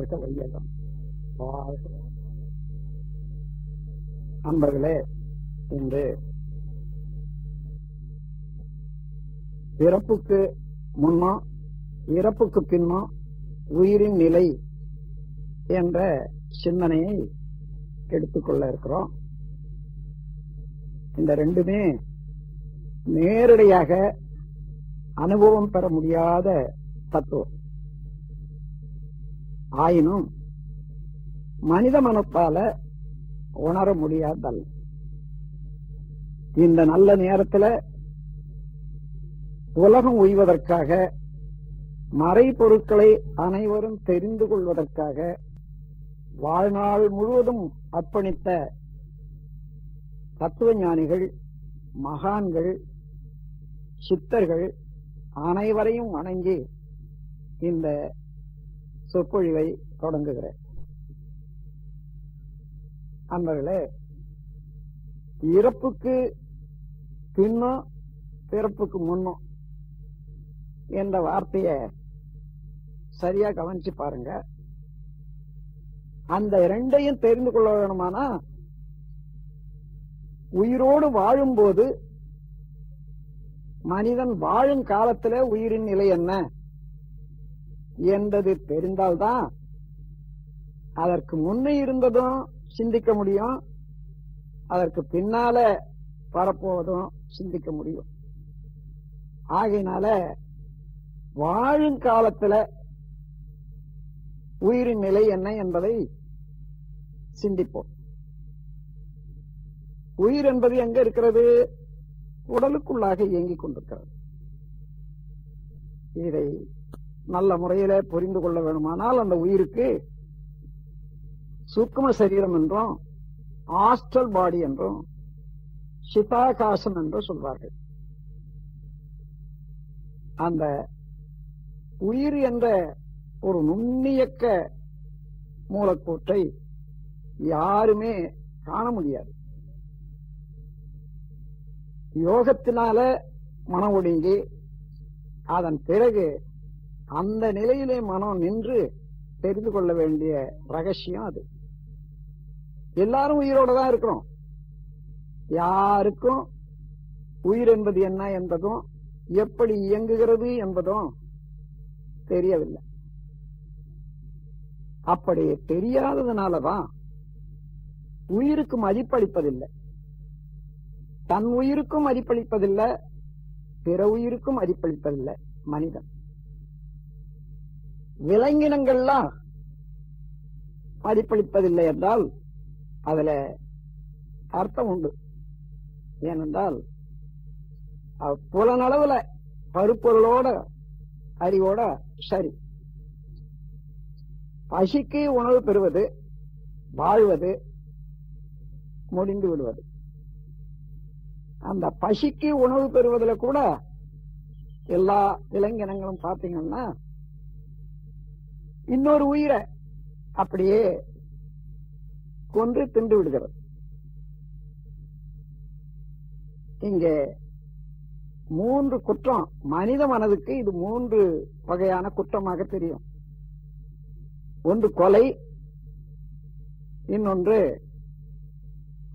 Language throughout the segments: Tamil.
வாழ்க வெளியேற்றம் அன்பர்களே இன்று பிறப்புக்கு முன்னோ இறப்புக்கு பின்னோ உயிரின் நிலை என்ற சிந்தனையை எடுத்துக்கொள்ள இருக்கிறோம். இந்த ரெண்டுமே நேரடியாக அனுபவம் பெற முடியாத தத்துவம். ஆயினும் மனித மனத்தால உணர முடியாதல். இந்த நல்ல நேரத்துல உலகம் உய்வதற்காக மறைபொருட்களை அனைவரும் தெரிந்து கொள்வதற்காக வாழ்நாள் முழுவதும் அர்ப்பணித்த தத்துவ ஞானிகள் மகான்கள் சித்தர்கள் அனைவரையும் வணங்கி இந்த சொற்பொழிவை தொடங்குகிறேன். அன்பர்களே இறப்புக்கு பின்னும் பிறப்புக்கு முன்னும் என்ற வார்த்தைய சரியா கவனிச்சு பாருங்க. அந்த இரண்டையும் தெரிந்து கொள்ள வேணுமானா? உயிரோடு வாழும்போது மனிதன் வாழும் காலத்துல உயிரின் நிலை என்ன? என்பது தெரிந்தால்தான் அதற்கு முன்னே இருந்ததும் சிந்திக்க முடியும். அதற்கு பின்னால வரப்போவதும் சிந்திக்க முடியும். ஆகையினால வாழும் காலத்துல உயிரின் நிலை என்ன என்பதை சிந்திப்போம். உயிர் என்பது எங்க இருக்கிறது? உடலுக்குள்ளாக இயங்கிக் கொண்டிருக்கிறது. இதை நல்ல முறையில புரிந்து கொள்ள வேணுமானால் அந்த உயிருக்கு சூக்கும சரீரம் என்றும் ஆஸ்ட்ரல் பாடி என்றும் சிதாகாசம் என்றும் சொல்வார்கள். அந்த உயிர் என்ற ஒரு நுண்ணியக்க மூலக்கூற்றை யாருமே காண முடியாது. யோகத்தினால மனம் ஒடுங்கி அதன் பிறகு அந்த நிலையிலே மனம் நின்று தெரிந்து கொள்ள வேண்டிய ரகசியம் அது. எல்லாரும் உயிரோட தான் இருக்கிறோம். யாருக்கும் உயிர் என்பது என்ன என்பதும் எப்படி இயங்குகிறது என்பதும் தெரியவில்லை. அப்படி தெரியாததுனாலதான் உயிருக்கு மதிப்பளிப்பதில்லை. தன் உயிருக்கும் மதிப்பளிப்பதில்லை பிற உயிருக்கும் மதிப்பளிப்பதில்லை மனிதன். விலங்கினங்கள்லாம் மதிப்பளிப்பதில்லை என்றால் அதுல அர்த்தம் உண்டு. ஏனென்றால் புலனளவுல பருப்பொருளோட அறிவோட சரி. பசிக்கு உணவு பெறுவது வாழ்வது முடிந்து விடுவது. அந்த பசிக்கு உணவு பெறுவதில் கூட எல்லா விலங்கினங்களும் பார்த்தீங்கன்னா இன்னொரு உயிரை அப்படியே கொன்று தின்று விடுகிறது இங்கே மூன்று குற்றம் மனித மனதுக்கு இது மூன்று வகையான குற்றமாக தெரியும். ஒன்று கொலை இன்னொன்று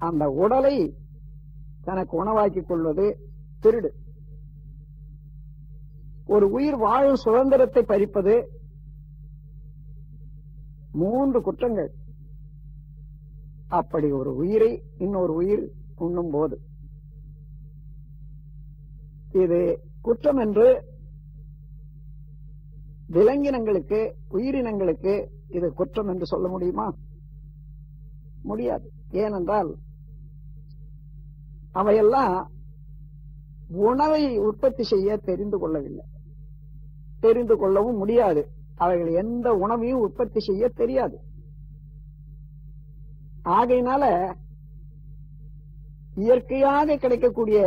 அந்த உடலை தனக்கு உணவாக்கிக் கொள்வது திருடு. ஒரு உயிர் வாழும் சுதந்திரத்தை பறிப்பது மூன்று குற்றங்கள். அப்படி ஒரு உயிரை இன்னொரு உயிர் உண்ணும் போது இது குற்றம் என்று விலங்கினங்களுக்கு உயிரினங்களுக்கு இது குற்றம் என்று சொல்ல முடியுமா? முடியாது. ஏனென்றால் அவையெல்லாம் உணவை உற்பத்தி செய்ய தெரிந்து கொள்ளவில்லை. தெரிந்து கொள்ளவும் முடியாது. அவைகள் எந்த உணவையும் உற்பத்தி செய்ய தெரியாது. ஆகையினால இயற்கையாக கிடைக்கக்கூடிய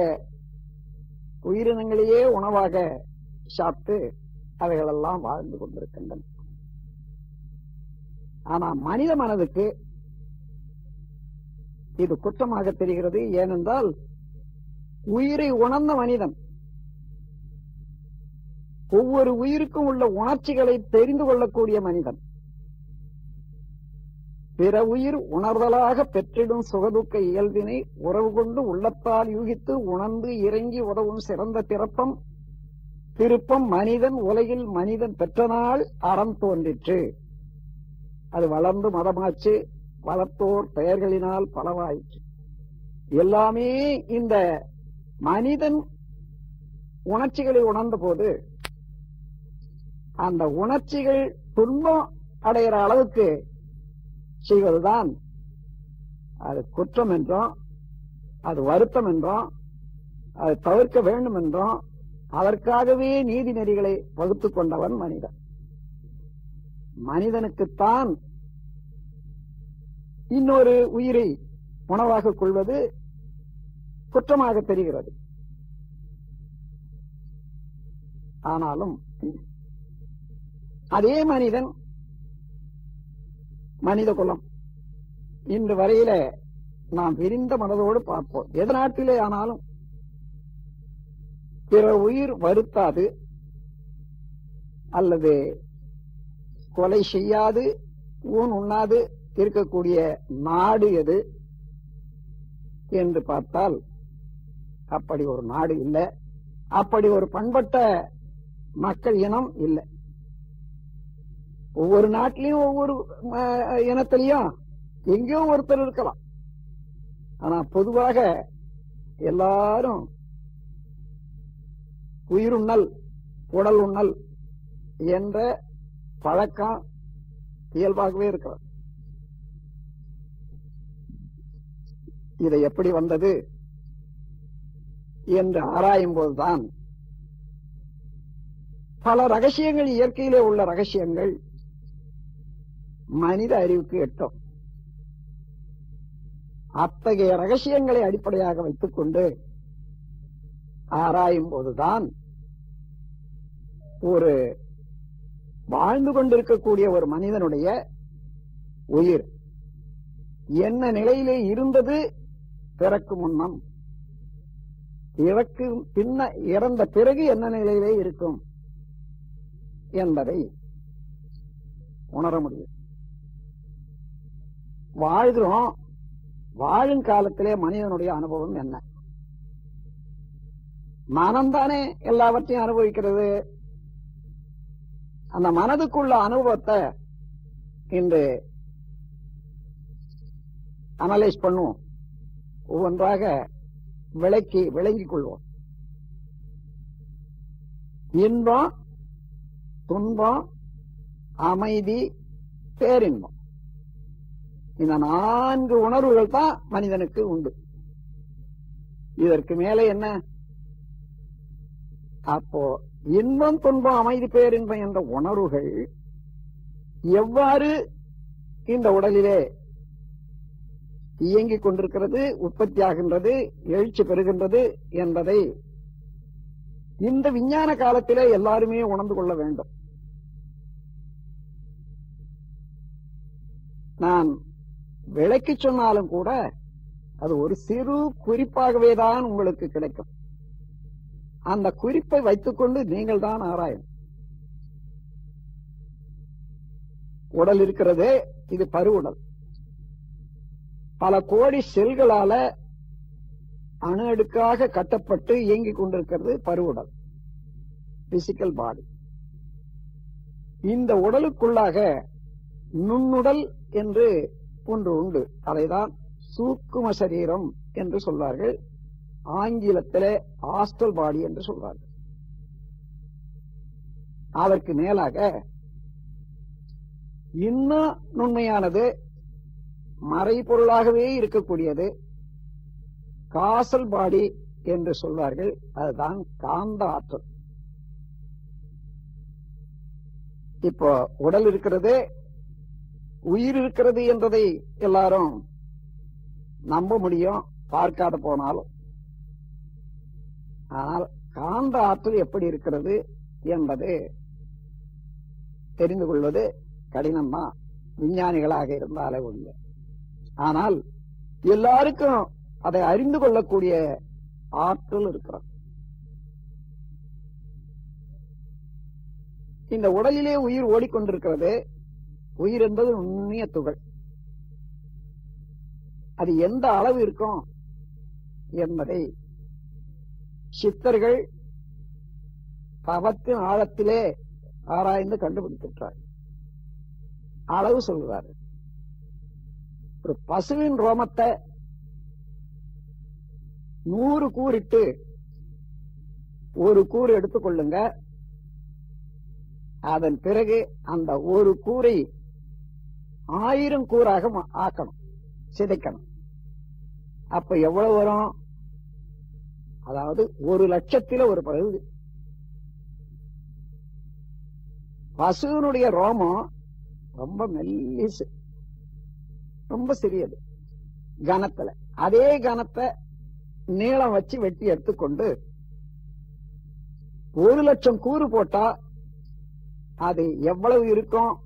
உயிரினங்களையே உணவாக சாப்பிட்டு அவைகளெல்லாம் வாழ்ந்து கொண்டிருக்கின்றன. ஆனா மனித மனதுக்கு இது குற்றமாக தெரிகிறது. ஏனென்றால் உயிரை உணர்ந்த மனிதன் ஒவ்வொரு உயிருக்கும் உள்ள உணர்ச்சிகளை தெரிந்து கொள்ளக்கூடிய மனிதன். பிற உயிர் உணர்தலாக பெற்றிடும் சுகதுக்க இயல்பினை உறவு கொண்டு உள்ளத்தால் யூகித்து உணர்ந்து இறங்கி உதவும் சிறந்த திறப்பம் திருப்பம் மனிதன் உலகில் மனிதன் பெற்ற நாள் அறம் தோன்றிற்று. அது வளர்ந்து மதமாச்சு வளர்த்தோர் பெயர்களினால் பலவாயிற்று. எல்லாமே இந்த மனிதன் உணர்ச்சிகளை உணர்ந்த போது அந்த உணர்ச்சிகள் துன்பம் அடைகிற அளவுக்கு செய்வதுதான் அது குற்றம் என்றும் அது வருத்தம் என்றும் அது தவிர்க்க வேண்டும் என்றும் அதற்காகவே நீதி நெறிகளை வகுத்துக் கொண்டவன் மனிதன். மனிதனுக்குத்தான் இன்னொரு உயிரை உணவாக கொள்வது குற்றமாக தெரிகிறது. ஆனாலும் அதே மனிதன் மனித குலம். இன்று வரையில நாம் விரிந்த மனதோடு பார்ப்போம். எது நாட்டிலே ஆனாலும் பிற உயிர் வருத்தாது அல்லது கொலை செய்யாது ஊன் உண்ணாது இருக்கக்கூடிய நாடு எது என்று பார்த்தால் அப்படி ஒரு நாடு இல்லை. அப்படி ஒரு பண்பட்ட மக்கள் இனம் இல்லை. ஒவ்வொரு நாட்டிலையும் ஒவ்வொரு இனத்திலயும் இனத்திலையும் எங்கேயோ ஒருத்தர் இருக்கலாம். ஆனா பொதுவாக எல்லாரும் உயிருண்ணல் உடல் உண்ணல் என்ற பழக்கம் இயல்பாகவே இருக்கிறது. இதை எப்படி வந்தது என்று ஆராயும் போதுதான் பல ரகசியங்கள் இயற்கையிலே உள்ள ரகசியங்கள் மனித அறிவுக்கு எட்டும். அத்தகைய ரகசியங்களை அடிப்படையாக வைத்துக் கொண்டு ஆராயும் போதுதான் ஒரு வாழ்ந்து கொண்டிருக்கக்கூடிய ஒரு மனிதனுடைய உயிர் என்ன நிலையிலே இருந்தது பிறக்கு முன்னம். இறக்கு பின்ன இறந்த பிறகு என்ன நிலையிலே இருக்கும் என்பதை உணர முடியும். வாழ்கிறோம். வாழும் காலத்திலே மனிதனுடைய அனுபவம் என்ன? மனம்தானே எல்லாவற்றையும் அனுபவிக்கிறது. அந்த மனதுக்குள்ள அனுபவத்தை இன்று அனலைஸ் பண்ணுவோம். ஒவ்வொன்றாக விளக்கி விளங்கிக் கொள்வோம். இன்பம் துன்பம் அமைதி பேரின்பம். இந்த நான்கு உணர்வுகள் தான் மனிதனுக்கு உண்டு. இதற்கு மேலே என்ன? அப்போ இன்பம் துன்பம் அமைதி பேரின்பம் என்ற உணர்வுகள் எவ்வாறு இந்த உடலிலே இயங்கிக் கொண்டிருக்கிறது உற்பத்தியாகின்றது எழுச்சி பெறுகின்றது என்பதை இந்த விஞ்ஞான காலத்திலே எல்லாருமே உணர்ந்து கொள்ள வேண்டும். நான் விளக்கி சொன்னாலும் கூட அது ஒரு சிறு குறிப்பாகவே தான் உங்களுக்கு கிடைக்கும். அந்த குறிப்பை வைத்துக்கொண்டு நீங்கள் தான் ஆராயும் உடல் இருக்கிறதே இது பருவுடல் பல கோடி செல்களால அணு அடுக்காக கட்டப்பட்டு இயங்கிக் கொண்டிருக்கிறது பருவுடல் பிசிக்கல் பாடி இந்த உடலுக்குள்ளாக நுண்ணுடல் என்று ஒன்று உண்டு. அதைதான் சூக்கும சரீரம் என்று சொல்வார்கள். ஆங்கிலத்திலே ஹாஸ்டல் பாடி என்று சொல்வார்கள். அதற்கு மேலாக இன்னும் நுண்மையானது மறைபொருளாகவே இருக்கக்கூடியது. காசல் பாடி என்று சொல்வார்கள். அதுதான் காந்த ஆற்றல். இப்போ உடல் இருக்கிறதே உயிர் இருக்கிறது என்றதை எல்லாரும் நம்ப முடியும். பார்க்காத போனாலும். ஆனால் காந்த ஆற்றல் எப்படி இருக்கிறது என்பது தெரிந்து கொள்வது கடினம்தான் விஞ்ஞானிகளாக இருந்தாலே ஒன்று ஆனால் எல்லாருக்கும் அதை அறிந்து கொள்ளக்கூடிய ஆற்றல் இருக்கிறது. இந்த உடலிலே உயிர் ஓடிக்கொண்டிருக்கிறது. உயிர் என்பது நுண்ணிய துகள். அது எந்த அளவு இருக்கும் என்பதை சித்தர்கள் தவத்தின் ஆழத்திலே ஆராய்ந்து கண்டுபிடித்திருக்கிறார். அளவு சொல்கிறார் ஒரு பசுவின் ரோமத்தை நூறு கூறிட்டு ஒரு கூறு எடுத்துக்கொள்ளுங்க. அதன் பிறகு அந்த ஒரு கூரை ஆயிரம் கூறாக ஆக்கணும் சிதைக்கணும். அப்ப எவ்வளவு வரும்? அதாவது ஒரு லட்சத்தில ஒரு பகுதி. பசுவினுடைய ரோமம் ரொம்ப மெல்லிசு ரொம்ப சிறியது கனத்துல. அதே கனத்தை நீளம் வச்சு வெட்டி எடுத்துக்கொண்டு ஒரு லட்சம் கூறு போட்டா அது எவ்வளவு இருக்கும்?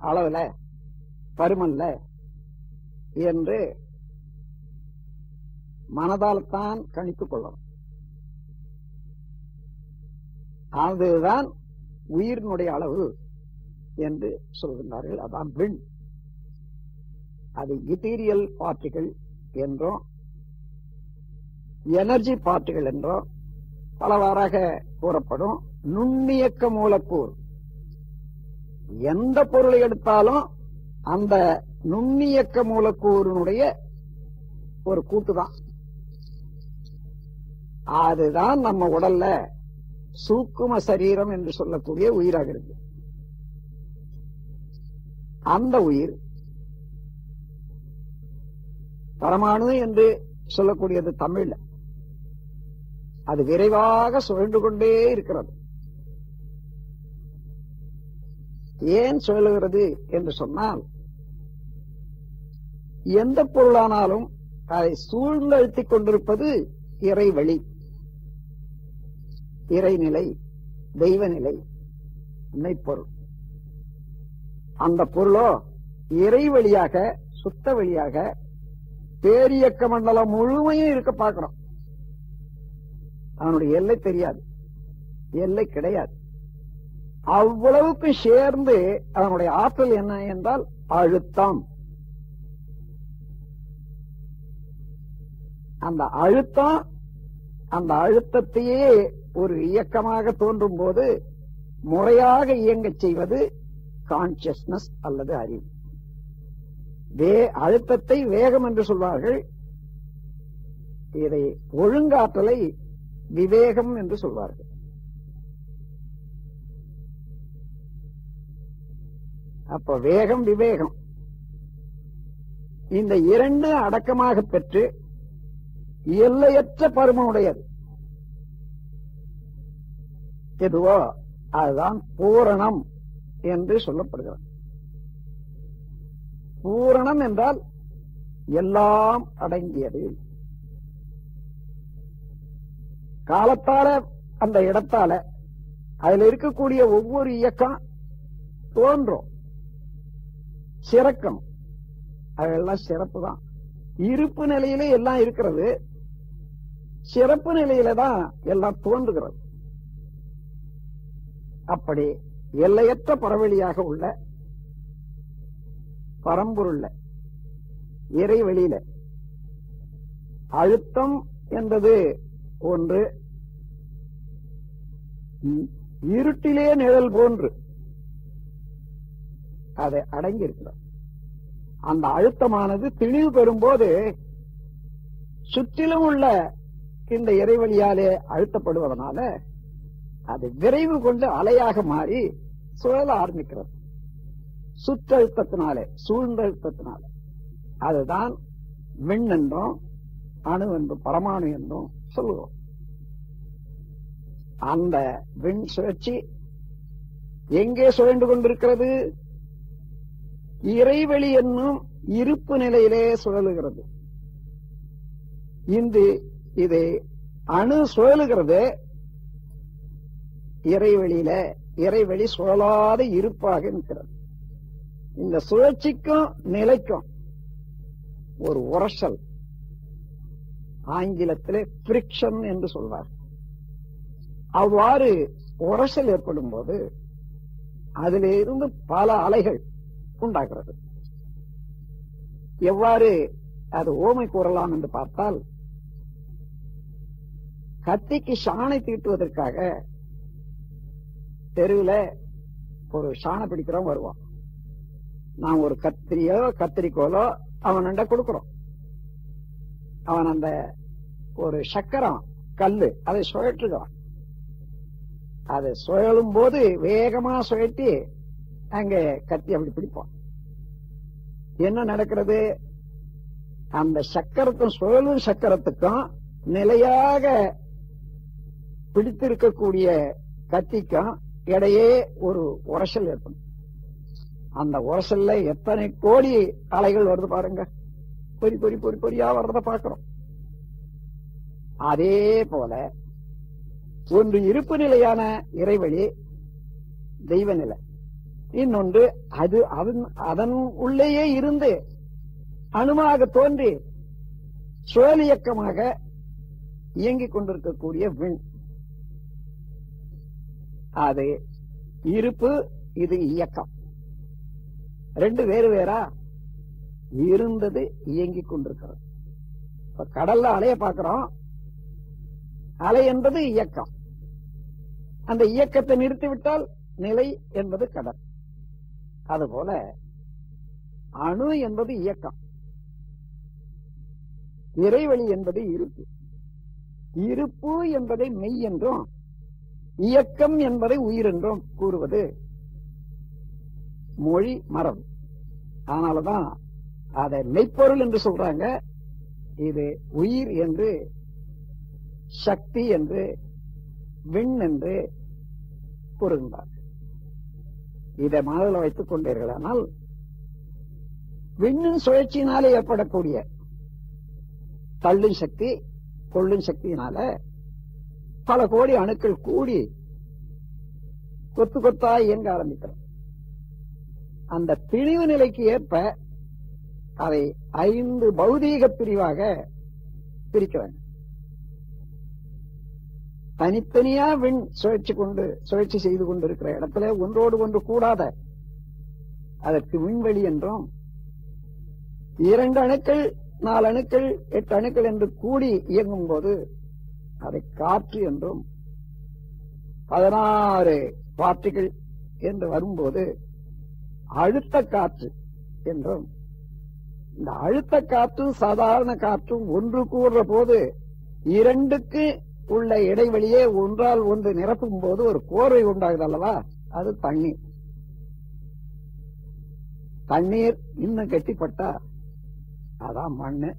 அளவுல பருமல்ல என்று மனதால்தான் கணித்துக் கொள்ளணும் அதுதான் உயிரினுடைய அளவு என்று சொல்கின்றார்கள். அதான் விண். அது இட்டீரியல் பார்ட்டிகள் என்றும் எனர்ஜி பார்ட்டிகள் என்றும் பலவாறாக கூறப்படும் நுண்ணியக்க மூலக்கூறு. எந்த பொருளை எடுத்தாலும் அந்த நுண்ணியக்க மூலக்கூறினுடைய ஒரு கூட்டுதான். அதுதான் நம்ம உடல்ல சூக்கும சரீரம் என்று சொல்லக்கூடிய உயிராக இருக்கு. அந்த உயிர் பரமாணு என்று சொல்லக்கூடியது தமிழ்ல. அது விரைவாக சுழன்று கொண்டே இருக்கிறது. ஏன் சுழலுகிறது என்று சொன்னால் எந்த பொருளானாலும் அதை சூழ்ந்தழுத்திக் கொண்டிருப்பது இறைவழி. இறைநிலை தெய்வநிலை மெய்ப்பொருள். அந்த பொருளோ இறை வழியாக சுத்த வழியாக பேரியக்க மண்டலம் முழுமையும் இருக்க பார்க்கிறோம் அவனுடைய எல்லை தெரியாது. எல்லை கிடையாது. அவ்வளவுக்கு சேர்ந்து அவனுடைய ஆற்றல் என்ன என்றால் அழுத்தம். அந்த அழுத்தம் அந்த அழுத்தத்தையே ஒரு இயக்கமாக தோன்றும் போது முறையாக இயங்கச் செய்வது கான்சியஸ்னஸ் அல்லது அறிவு. வே அழுத்தத்தை வேகம் என்று சொல்வார்கள். இதை ஒழுங்காற்றலை விவேகம் என்று சொல்வார்கள். அப்ப வேகம் விவேகம். இந்த இரண்டு அடக்கமாக பெற்று எல்லையற்ற பருமனுடையது. எதுவோ அதுதான் பூரணம் என்று சொல்லப்படுகிறது. பூரணம் என்றால் எல்லாம் அடங்கியது. காலத்தால அந்த இடத்தால அதுல இருக்கக்கூடிய ஒவ்வொரு இயக்கம் தோன்றும். சிறக்கம். அதெல்லாம் சிறப்பு தான் இருப்பு நிலையிலே எல்லாம் இருக்கிறது. சிறப்பு நிலையில தான் எல்லாம் தோன்றுகிறது. அப்படி எல்லையற்ற பரவெளியாக உள்ள பரம்பொருள்ல இறைவெளியில அழுத்தம் என்பது ஒன்று இருட்டிலே நிழல் போன்று அது அடங்கி இருக்கிறது அந்த அழுத்தமானது திணிவு பெறும்போது சுற்றிலும் உள்ள இந்த இறைவழியாலே அழுத்தப்படுவதனால அது விரைவு கொண்டு அலையாக மாறி சுழல ஆரம்பிக்கிறது. சுற்றழுத்தத்தினாலே சூழ்ந்தழுத்தத்தினாலே. அதுதான் மின் என்றும் அணு என்றும் பரமாணு என்றும் சொல்லுவோம். அந்த விண் சுழற்சி எங்கே சுழண்டு கொண்டிருக்கிறது? இறைவெளி என்னும் இருப்பு நிலையிலே சுழலுகிறது. இந்த இது அணு சுழலுகிறது. இறைவெளியில இறைவெளி சுழலாத இருப்பாக நிற்கிறது. இந்த சுழற்சிக்கும் நிலைக்கும் ஒரு உரசல் ஆங்கிலத்திலே பிரிக்ஷன் என்று சொல்வார். அவ்வாறு உரசல் ஏற்படும் போது அதிலிருந்து பல அலைகள் உண்டாகிறது. எவ்வாறு அது ஓமை கூறலாம் என்று பார்த்தால் கத்திக்கு சாணை தீட்டுவதற்காக தெருவில் ஒரு சாணை பிடிக்கிறோம் வருவான். நான் ஒரு கத்திரியோ கத்திரிக்கோலோ அவன்கிட்ட கொடுக்கிறோம். அவன் அந்த ஒரு சக்கரம் கல்லு அதை சுழற்றுகிறான். அதை சுழலும் போது வேகமா சுழட்டி அங்க கத்தி அப்படி பிடிப்பான். என்ன நடக்கிறது? அந்த சக்கரத்தும் சுழலும் சக்கரத்துக்கும் நிலையாக பிடித்திருக்கக்கூடிய கத்திக்கும் இடையே ஒரு உரசல் ஏற்படும். அந்த உரசல்ல எத்தனை கோடி அலைகள் வருது பாருங்க. பொறி பொறி பொறி பொறியா வர்றத பாக்குறோம் அதே போல ஒன்று இருப்பு நிலையான இறைவழி தெய்வ நிலை. இன்னொன்று அது அதன் அதன் உள்ளேயே இருந்து அணுமாக தோன்றி சுழலியக்கமாக இயங்கிக் கொண்டிருக்கக்கூடிய விண். அது இருப்பு இது இயக்கம். ரெண்டு வேறு வேறா? இருந்தது இயங்கி கொண்டிருக்கிறது. இப்ப கடல்ல அலைய பாக்குறோம். அலை என்பது இயக்கம். அந்த இயக்கத்தை நிறுத்திவிட்டால் நிலை என்பது கடல். அதுபோல அணு என்பது இயக்கம். இறைவழி என்பது இருப்பு. இருப்பு என்பதை மெய் என்றும் இயக்கம் என்பதை உயிர் என்றும் கூறுவது மொழி மரம். அதனாலதான் அதை மெய்ப்பொருள் என்று சொல்றாங்க. இது உயிர் என்று சக்தி என்று விண் என்று கூறுகின்றார். இதை மனதில் வைத்துக் கொண்டீர்களானால் விண்ணின் சுழற்சியினாலே ஏற்படக்கூடிய தள்ளும் சக்தி கொள்ளும் சக்தியினால பல கோடி அணுக்கள் கூடி கொத்து கொத்தா இயங்க ஆரம்பிக்கிறோம் அந்த பிரிவு நிலைக்கு ஏற்ப அதை ஐந்து பௌதீக பிரிவாக பிரிக்கிறாங்க தனித்தனியா விண் சுழற்சி கொண்டு சுழற்சி செய்து கொண்டிருக்கிற இடத்துல ஒன்றோடு ஒன்று கூடாத அதற்கு விண்வெளி என்றும் இரண்டு அணுக்கள் நாலு அணுக்கள் எட்டு அணுக்கள் என்று கூடி இயங்கும் போது அதை காற்று என்றும் பதினாறு பார்ட்டிகள் என்று வரும்போது அழுத்த காற்று என்றும் இந்த அழுத்த காற்றும் சாதாரண காற்றும் ஒன்று கூடுற போது இரண்டுக்கு உள்ள இடைவெளியே ஒன்றால் ஒன்று நிரப்பும் போது ஒரு கோர்வை உண்டாகுது அல்லவா? அது தண்ணீர். தண்ணீர் இன்னும் கெட்டிப்பட்டா அதான் மண்ணு.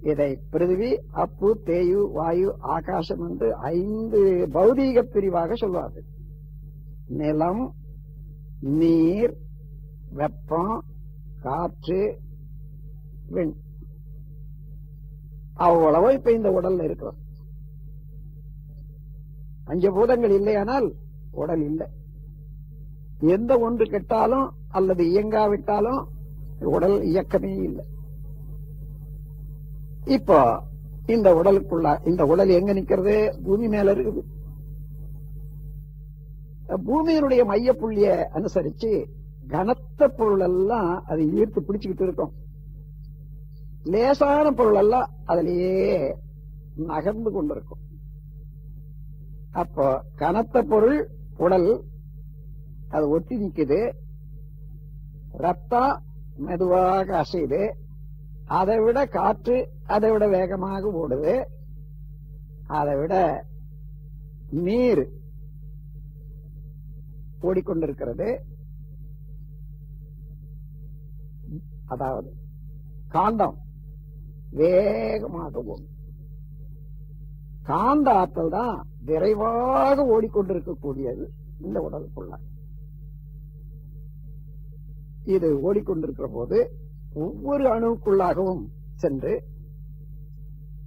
இதை பிருதிவி அப்பு தேயு வாயு ஆகாசம் என்று ஐந்து பௌதீக பிரிவாக சொல்வார்கள். நிலம் நீர் வெப்பம் காற்று விண். அவ்வளவோ இப்ப இந்த உடல்ல இருக்கிறோம். பஞ்சபூதங்கள் இல்லையானால் உடல் இல்லை. எந்த ஒன்று கெட்டாலும் அல்லது இயங்காவிட்டாலும் உடல் இயக்கமே இல்லை. இப்போ இந்த உடலுக்குள்ள இந்த உடல் எங்க நிக்கிறது? பூமி மேல இருக்குது. பூமியினுடைய மைய புள்ளிய அனுசரிச்சு கனத்த பொருள் எல்லாம் அது ஈர்த்து பிடிச்சுக்கிட்டு இருக்கும். லேசான பொருள் எல்லாம் அதுலயே நகர்ந்து கொண்டிருக்கும். அப்போ கனத்த பொருள் உடல் அது ஒட்டி நிக்குது. ரத்தம் மெதுவாக அசையுது. அதை விட காற்று அதை விட வேகமாக ஓடுது. அதை விட நீர் ஓடிக்கொண்டிருக்கிறது. அதாவது காந்தம் வேகமாக ஓடும். காந்த ஆற்றல் தான் விரைவாக ஓடிக்கொண்டிருக்கக்கூடியது இந்த உடலுக்குள்ள. இது ஓடிக்கொண்டிருக்கிற போது ஒவ்வொரு அணுவுக்குள்ளாகவும் சென்று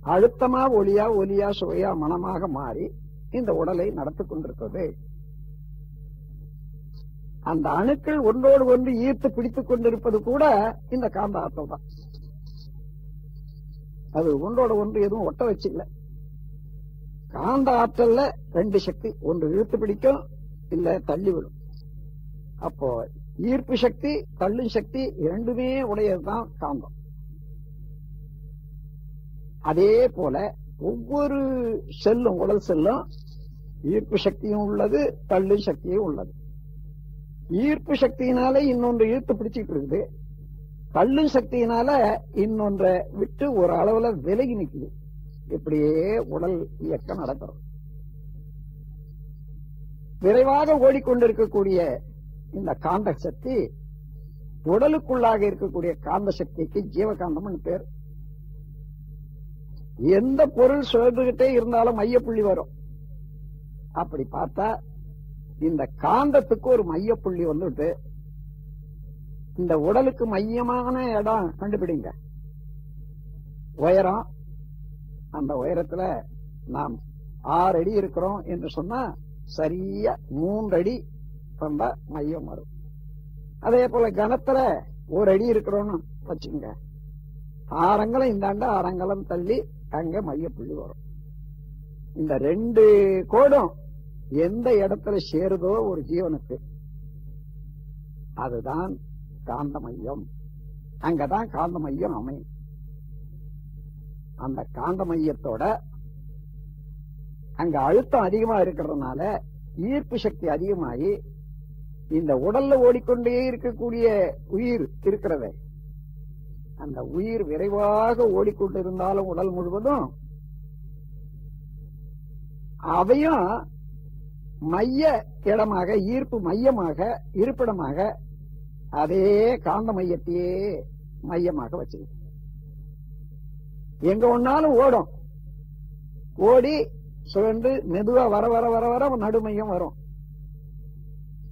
அழுத்தமா ஒளியா ஒலியா சுவையா மனமாக மாறி இந்த உடலை நடத்திக் கொண்டிருக்கிறது. அந்த அணுக்கள் ஒன்றோடு ஒன்று ஈர்த்து பிடித்துக் கொண்டிருப்பது கூட இந்த காந்த ஆற்றல் தான். அது ஒன்றோட ஒன்று எதுவும் ஒட்ட வச்சுக்கல காந்த ஆற்றல்ல ரெண்டு சக்தி ஒன்று இழுத்து பிடிக்கும் இல்ல தள்ளி விடும். அப்போ ஈர்ப்பு சக்தி தள்ளும் சக்தி இரண்டுமே உடையதுதான் காந்தம். அதே போல ஒவ்வொரு செல்லும் உடல் செல்லும் ஈர்ப்பு சக்தியும் உள்ளது தள்ளு சக்தியும் உள்ளது. ஈர்ப்பு சக்தியினால இன்னொன்று ஈர்த்து பிடிச்சிட்டு இருக்குது. தள்ளு சக்தியினால இன்னொன்றை விட்டு ஒரு அளவுல விலகி நிக்குது. இப்படியே உடல் இயக்கம் நடக்கிறது. விரைவாக ஓடிக்கொண்டிருக்கக்கூடிய இந்த காந்த சக்தி உடலுக்குள்ளாக இருக்கக்கூடிய காந்த சக்திக்கு ஜீவகாந்தம்னு பேர். எந்த பொருள் சுழந்துகிட்டே இருந்தாலும் மையப்புள்ளி வரும். அப்படி பார்த்தா இந்த காந்தத்துக்கு ஒரு மையப்புள்ளி வந்துட்டு இந்த உடலுக்கு மையமான இடம் கண்டுபிடிங்க. உயரம் அந்த உயரத்துல நாம் ஆறு அடி இருக்கிறோம் என்று சொன்னா சரியா மூன்று அடி மையம் வரும். அதே போல கனத்துல ஒரு அடி இருக்கிறோம்னு வச்சுங்க ஆரங்கலம் இந்தாண்ட ஆரங்கலம் தள்ளி அங்க மையப்புள்ளி வரும். இந்த ரெண்டு கோடும் எந்த இடத்துல சேருதோ ஒரு ஜீவனுக்கு. அதுதான் காந்த மையம். அங்கதான் காந்த மையம் அமையும். அந்த காந்த மையத்தோட அங்க அழுத்தம் அதிகமா இருக்கிறதுனால ஈர்ப்பு சக்தி அதிகமாகி இந்த உடல்ல ஓடிக்கொண்டே இருக்கக்கூடிய உயிர் இருக்கிறதே அந்த உயிர் விரைவாக ஓடிக்கொண்டிருந்தாலும் உடல் முழுவதும் அவையும் மைய இடமாக ஈர்ப்பு மையமாக இருப்பிடமாக அதே காந்த மையத்தையே மையமாக வச்சிருக்கு. எங்க ஒன்னாலும் ஓடும். ஓடி சுழன்று மெதுவா வர வர வர வர நடுமையம் வரும்.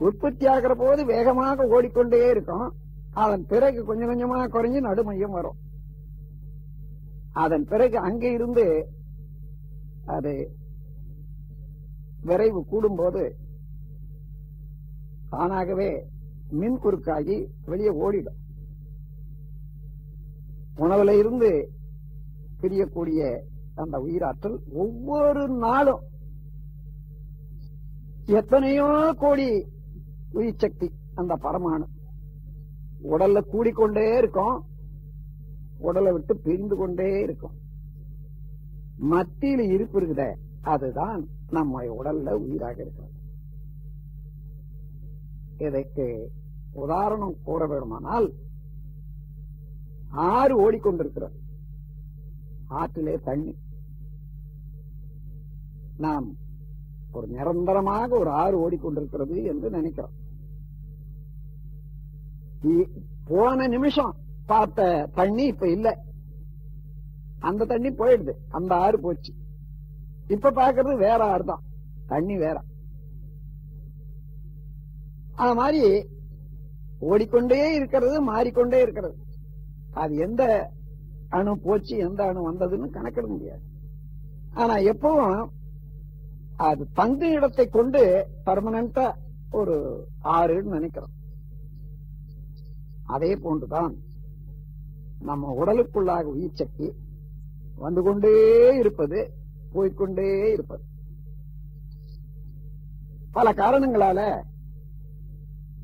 உற்பத்தி ஆகிற போது வேகமாக ஓடிக்கொண்டே இருக்கும். அதன் பிறகு கொஞ்சம் கொஞ்சமா குறைஞ்சு நடுமையம் வரும். அதன் பிறகு அங்க இருந்து அது விரைவு கூடும்போது தானாகவே மின் குறுக்காகி வெளியே ஓடிடும். உணவுல இருந்து பிரியக்கூடிய அந்த உயிராற்றல் ஒவ்வொரு நாளும் எத்தனையோ கோடி உயிர் சக்தி அந்த பரமாணு உடல்ல கூடிக்கொண்டே இருக்கும். உடலை விட்டு பிரிந்து கொண்டே இருக்கும். மத்தியில இருப்பு இருக்குத அதுதான் நம்ம உடல்ல உயிராக இருக்கிறது. இதற்கு உதாரணம் கூற வேண்டுமானால் ஆறு ஓடிக்கொண்டிருக்கிறது ஆற்றிலே தண்ணி. நாம் ஒரு நிரந்தரமாக ஒரு ஆறு ஓடிக்கொண்டிருக்கிறது என்று நினைக்கிறோம். போன நிமிஷம் பார்த்த தண்ணி இப்ப இல்ல. அந்த தண்ணி போயிடுது. அந்த ஆறு போச்சு. இப்ப பாக்குறது வேற ஆறு தான். தண்ணி வேற. அது மாதிரி ஓடிக்கொண்டே இருக்கிறது மாறிக்கொண்டே இருக்கிறது. அது எந்த அணு போச்சு எந்த அணு வந்ததுன்னு கணக்கிட முடியாது. ஆனா எப்பவும் அது தங்கு இடத்தை கொண்டு பர்மனண்டா ஒரு ஆறுன்னு நினைக்கிறோம். அதே போன்றுதான் நம்ம உடலுக்குள்ளாக உயிர் சக்தி வந்து கொண்டே இருப்பது போய்க்கொண்டே இருப்பது. பல காரணங்களால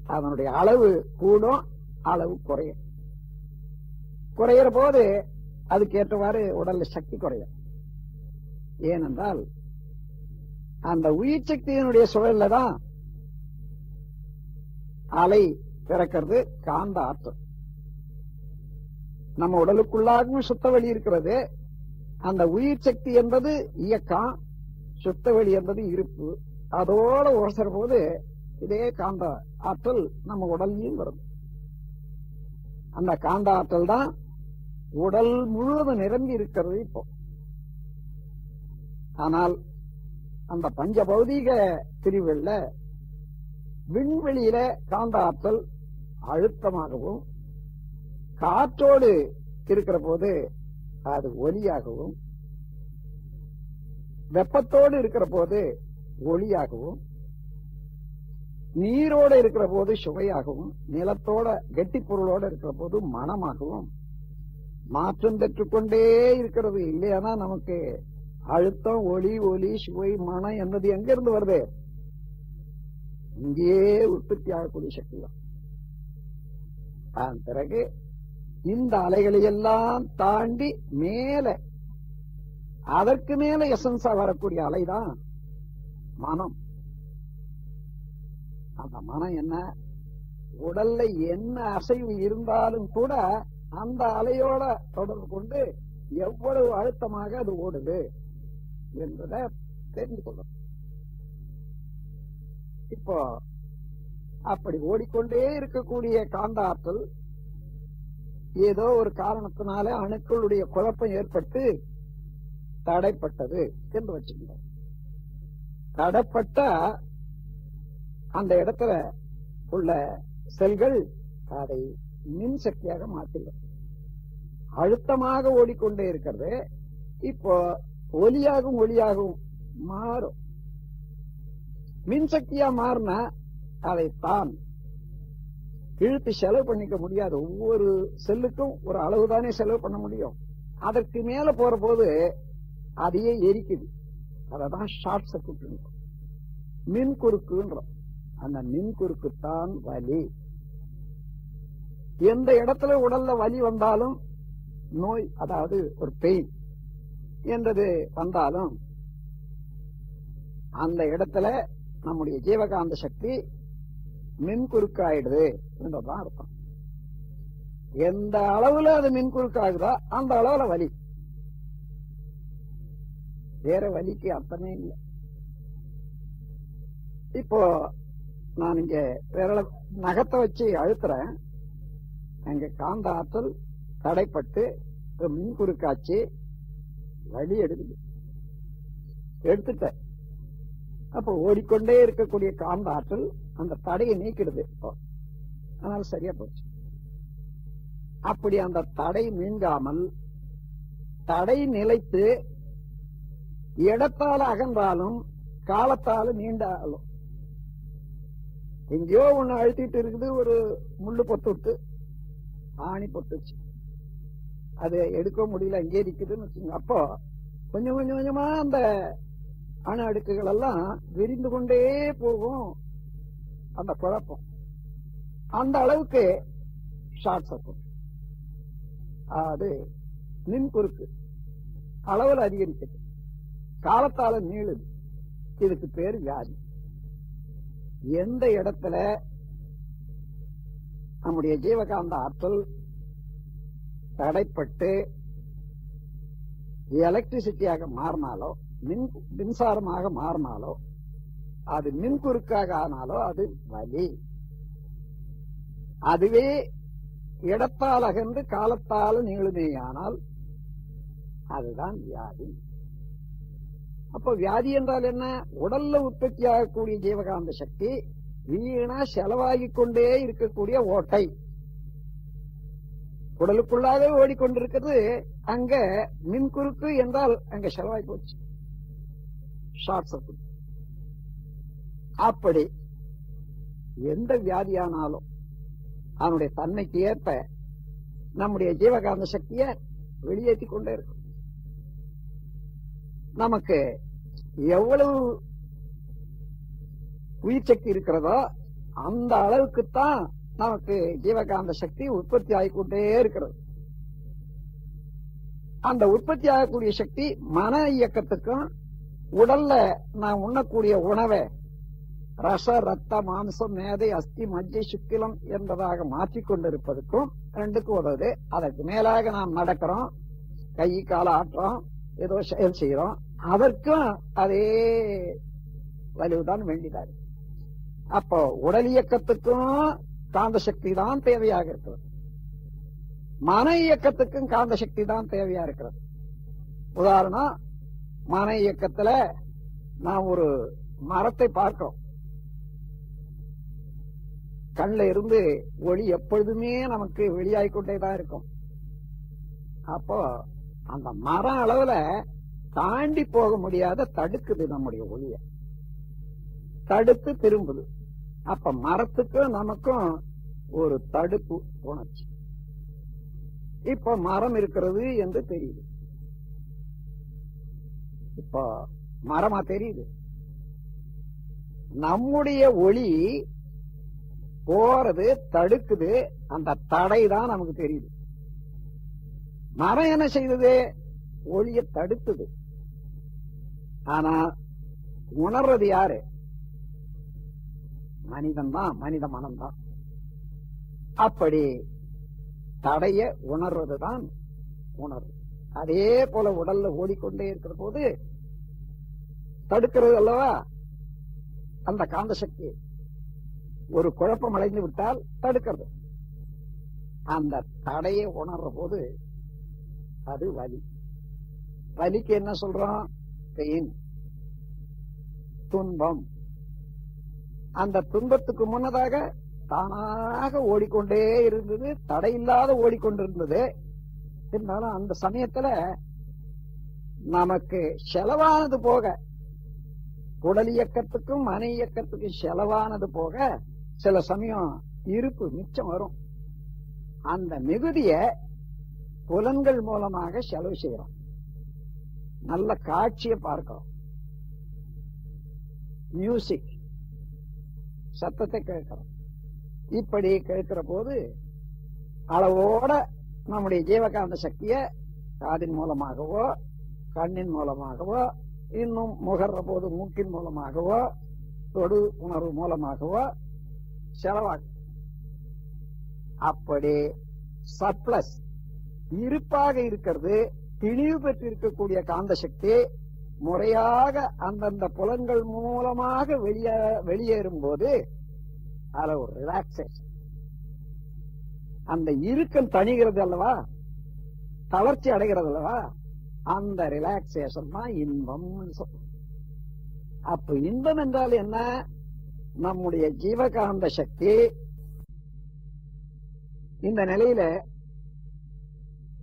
அதனுடைய அளவு கூடும் அளவு குறையும். குறையிற போது அதுக்கேற்றவாறு உடல்ல சக்தி குறையும். ஏனென்றால் அந்த உயிர் சக்தியினுடைய சுழல்ல தான் அலை பிறக்கிறது காந்த ஆற்றல். நம்ம உடலுக்குள்ளாகவும் சுத்த வழி இருக்கிறது அந்த உயிர் சக்தி என்பது இயக்கம் சுத்த வழி என்பது இருப்பு. அதோட உரசுற போது இதே காந்த ஆற்றல் நம்ம உடல்லையும் வரும். அந்த காந்த ஆற்றல் தான் உடல் முழுவதும் நிரம்பி இருக்கிறது இப்போ. ஆனால் அந்த பஞ்ச பௌதீக பிரிவுகள்ல விண்வெளியில காந்த ஆற்றல் அழுத்தமாகவும் காற்றோடு இருக்கிற போது அது ஒலியாகவும் வெப்பத்தோடு இருக்கிற போது ஒளியாகவும் நீரோட இருக்கிற போது சுவையாகவும் நிலத்தோட கெட்டி பொருளோட இருக்கிற போது மனமாகவும் மாற்றம் பெற்றுக்கொண்டே இருக்கிறது. இல்லையானா நமக்கு அழுத்தம் ஒளி ஒலி சுவை மனம் என்பது எங்க இருந்து வருது? இங்கேயே உற்பத்தி ஆகக்கூடிய சக்தி தான். அதன் பிறகு இந்த அலைகளை எல்லாம் தாண்டி மேல அதற்கு மேல எசன்ஸா வரக்கூடிய அலைதான் மனம். அந்த மனம் என்ன? உடல்ல என்ன அசைவு இருந்தாலும் கூட அந்த அலையோட தொடர்பு கொண்டு எவ்வளவு அழுத்தமாக அது ஓடுது என்பதை தெரிந்து கொள்ளும். இப்போ அப்படி ஓடிக்கொண்டே இருக்கக்கூடிய காந்த ஆற்றல் ஏதோ ஒரு காரணத்தினால அணுக்களுடைய குழப்பம் ஏற்பட்டு தடைப்பட்டது என்று வச்சுக்கிறோம் தடைப்பட்ட அந்த இடத்துல உள்ள செல்கள் அதை மின் சக்தியாக மாற்றிடும். அழுத்தமாக ஓடிக்கொண்டே இருக்கிறது. இப்போ ஒலியாகவும் ஒளியாகவும் மாறும் மின்சக்தியா மாறினா அதைத்தான் இழுத்து செலவு பண்ணிக்க முடியாது. ஒவ்வொரு செல்லுக்கும் ஒரு அளவுதானே செலவு பண்ண முடியும். அதற்கு மேல போற போது அதையே எரிக்குது. அததான் ஷார்ட் சர்க்கியூட் மின் குறுக்குன்றோம் அந்த மின் குறுக்கு தான் வலி. எந்த இடத்துல உடல்ல வலி வந்தாலும் நோய் அதாவது ஒரு பெயின் என்றது வந்தாலும் அந்த இடத்துல நம்முடைய ஜீவகாந்த சக்தி மின் குறுக்காயிடுது என்றதான் அர்த்தம். எந்த அளவுல அது மின் குறுக்காகுதோ அந்த அளவுல வலி. வேற வலிக்கு அர்த்தமே இல்லை. இப்போ நான் இங்க விரல நகத்தை வச்சு அழுத்துறேன். அங்க காந்த ஆற்றல் தடைப்பட்டு மின் குறுக்காச்சு வலி எடுக்குது. எடுத்துட்டேன். அப்போ ஓடிக்கொண்டே இருக்கக்கூடிய காந்த ஆற்றல் அந்த தடையை நீக்கிடுது. இப்போ அதனால சரியா போச்சு. அப்படி அந்த தடை நீங்காமல் தடை நிலைத்து இடத்தால அகன்றாலும் காலத்தால நீண்டாலும் எங்கேயோ ஒண்ணு அழுத்திட்டு இருக்குது ஒரு முள்ளு பொத்து விட்டு ஆணி பொத்துச்சு. அது எடுக்க முடியல அங்கே இருக்குதுன்னு வச்சுங்க அப்போ கொஞ்சம் கொஞ்சம் கொஞ்சமா அந்த அணு அடுக்குகள் எல்லாம் விரிந்து கொண்டே போகும். அந்த குழப்பம். அந்த அளவுக்கு ஷார்ட் சர்க்கியூட் அது மின் குறுக்கு. அளவில் அதிகரிக்குது. காலத்தால நீளுது. இதுக்கு பேர் வியாதி. எந்த இடத்துல நம்முடைய ஜீவகாந்த ஆற்றல் தடைப்பட்டு எலக்ட்ரிசிட்டியாக மாறினாலோ மின் மின்சாரமாக மாறினாலோ அது மின் குறுக்காக ஆனாலோ அது வலி. அதுவே இடத்தால் அகன்று காலத்தால் நீளுமேயானால் அதுதான் வியாதி. அப்ப வியாதி என்றால் என்ன? உடல்ல உற்பத்தி ஆகக்கூடிய ஜீவகாந்த சக்தி வீணா செலவாகி கொண்டே இருக்கக்கூடிய ஓட்டை. உடலுக்குள்ளாக ஓடிக்கொண்டிருக்கிறது. அங்க மின் குறுக்கு என்றால் அங்க செலவாகி போச்சு. ஷார்ட் சர்க்கியூட் அப்படி எந்த வியாதியானாலும் அவனுடைய தன்மைக்கு ஏற்ப நம்முடைய ஜீவகாந்த சக்தியை வெளியேற்றி கொண்டே இருக்கும். நமக்கு எவ்வளவு உயிர் சக்தி இருக்கிறதோ அந்த அளவுக்குத்தான் நமக்கு ஜீவகாந்த சக்தி உற்பத்தி ஆகிக்கொண்டே இருக்கிறது. அந்த உற்பத்தி ஆகக்கூடிய சக்தி மன இயக்கத்துக்கும் உடல்ல நான் உண்ணக்கூடிய உணவை ரச ரத்த மாம்சம் மேதை அஸ்தி மஜ்ஜை சுக்கிலம் என்பதாக மாற்றிக் கொண்டிருப்பதற்கும் ரெண்டுக்கும் உதவுது. அதற்கு மேலாக நாம் நடக்கிறோம். கை கால ஆட்டுறோம். ஏதோ செயல் செய்யறோம் அதற்கும் அதே வலுதான் வேண்டியதா அப்போ உடல் இயக்கத்துக்கும் காந்த சக்தி தான் தேவையாக இருக்கிறது. மன இயக்கத்துக்கும் காந்த சக்தி தான் தேவையா இருக்கிறது. உதாரணம் மன இயக்கத்துல நாம் ஒரு மரத்தை பார்க்கிறோம். கண்ல இருந்து ஒளி எப்பொழுதுமே நமக்கு வெளியாகிக்கொண்டே தான் இருக்கும். அப்போ அந்த மரம் அளவுல தாண்டி போக முடியாத தடுக்குது நம்முடைய ஒளிய. தடுத்து திரும்புது. அப்ப மரத்துக்கும் நமக்கும் ஒரு தடுப்பு உணர்ச்சி இப்ப மரம் இருக்கிறது என்று தெரியுது. இப்ப மரமா தெரியுது. நம்முடைய ஒளி போறது தடுக்குது அந்த தடை தான் நமக்கு தெரியுது. மரம் என்ன செய்தது? ஒளிய தடுத்தது ஆனா உணர்றது யாரு? மனிதன் தான் மனித மனம்தான் அப்படி தடைய உணர்வதுதான் உணர்வு. அதே போல உடல்ல ஓடிக்கொண்டே இருக்கிற போது தடுக்கிறது அல்லவா? அந்த காந்த சக்தி ஒரு குழப்பம் அடைந்து விட்டால் தடுக்கிறது. அந்த தடையை உணர்ற போது அது வலி. வலிக்கு என்ன சொல்றோம்? பெயின். துன்பம். அந்த துன்பத்துக்கு முன்னதாக தானாக ஓடிக்கொண்டே இருந்தது தடையில்லாத ஓடிக்கொண்டிருந்தது. இருந்தாலும் அந்த சமயத்துல நமக்கு செலவானது போக உடல் இயக்கத்துக்கும் மன இயக்கத்துக்கும் செலவானது போக சில சமயம் இருப்பு மிச்சம் வரும். அந்த மிகுதிய புலன்கள் மூலமாக செலவு செய்யறோம். நல்ல காட்சியை பார்க்கிறோம். மியூசிக் சத்தத்தை கேட்கிறோம். இப்படி கேட்கிற போது அளவோட நம்முடைய ஜீவகாந்த சக்திய காதின் மூலமாகவோ கண்ணின் மூலமாகவோ இன்னும் முகர்ற போது மூக்கின் மூலமாகவோ தொடு உணர்வு மூலமாகவோ செலவாகும் அப்படி சப்ளஸ் இருப்பாக இருக்கிறது திணிவு பெற்றிருக்கக்கூடிய காந்த சக்தி முறையாக அந்தந்த புலன்கள் மூலமாக வெளியே வெளியேறும் போது அதுல ஒரு ரிலாக்ஸேஷன் அந்த இறுக்கம் தணிகிறது அல்லவா? தளர்ச்சி அடைகிறது அல்லவா? அந்த ரிலாக்ஸேஷன் தான் இன்பம் சொல்றோம். அப்ப இன்பம் என்றால் என்ன? நம்முடைய ஜீவகாந்த சக்தி இந்த நிலையில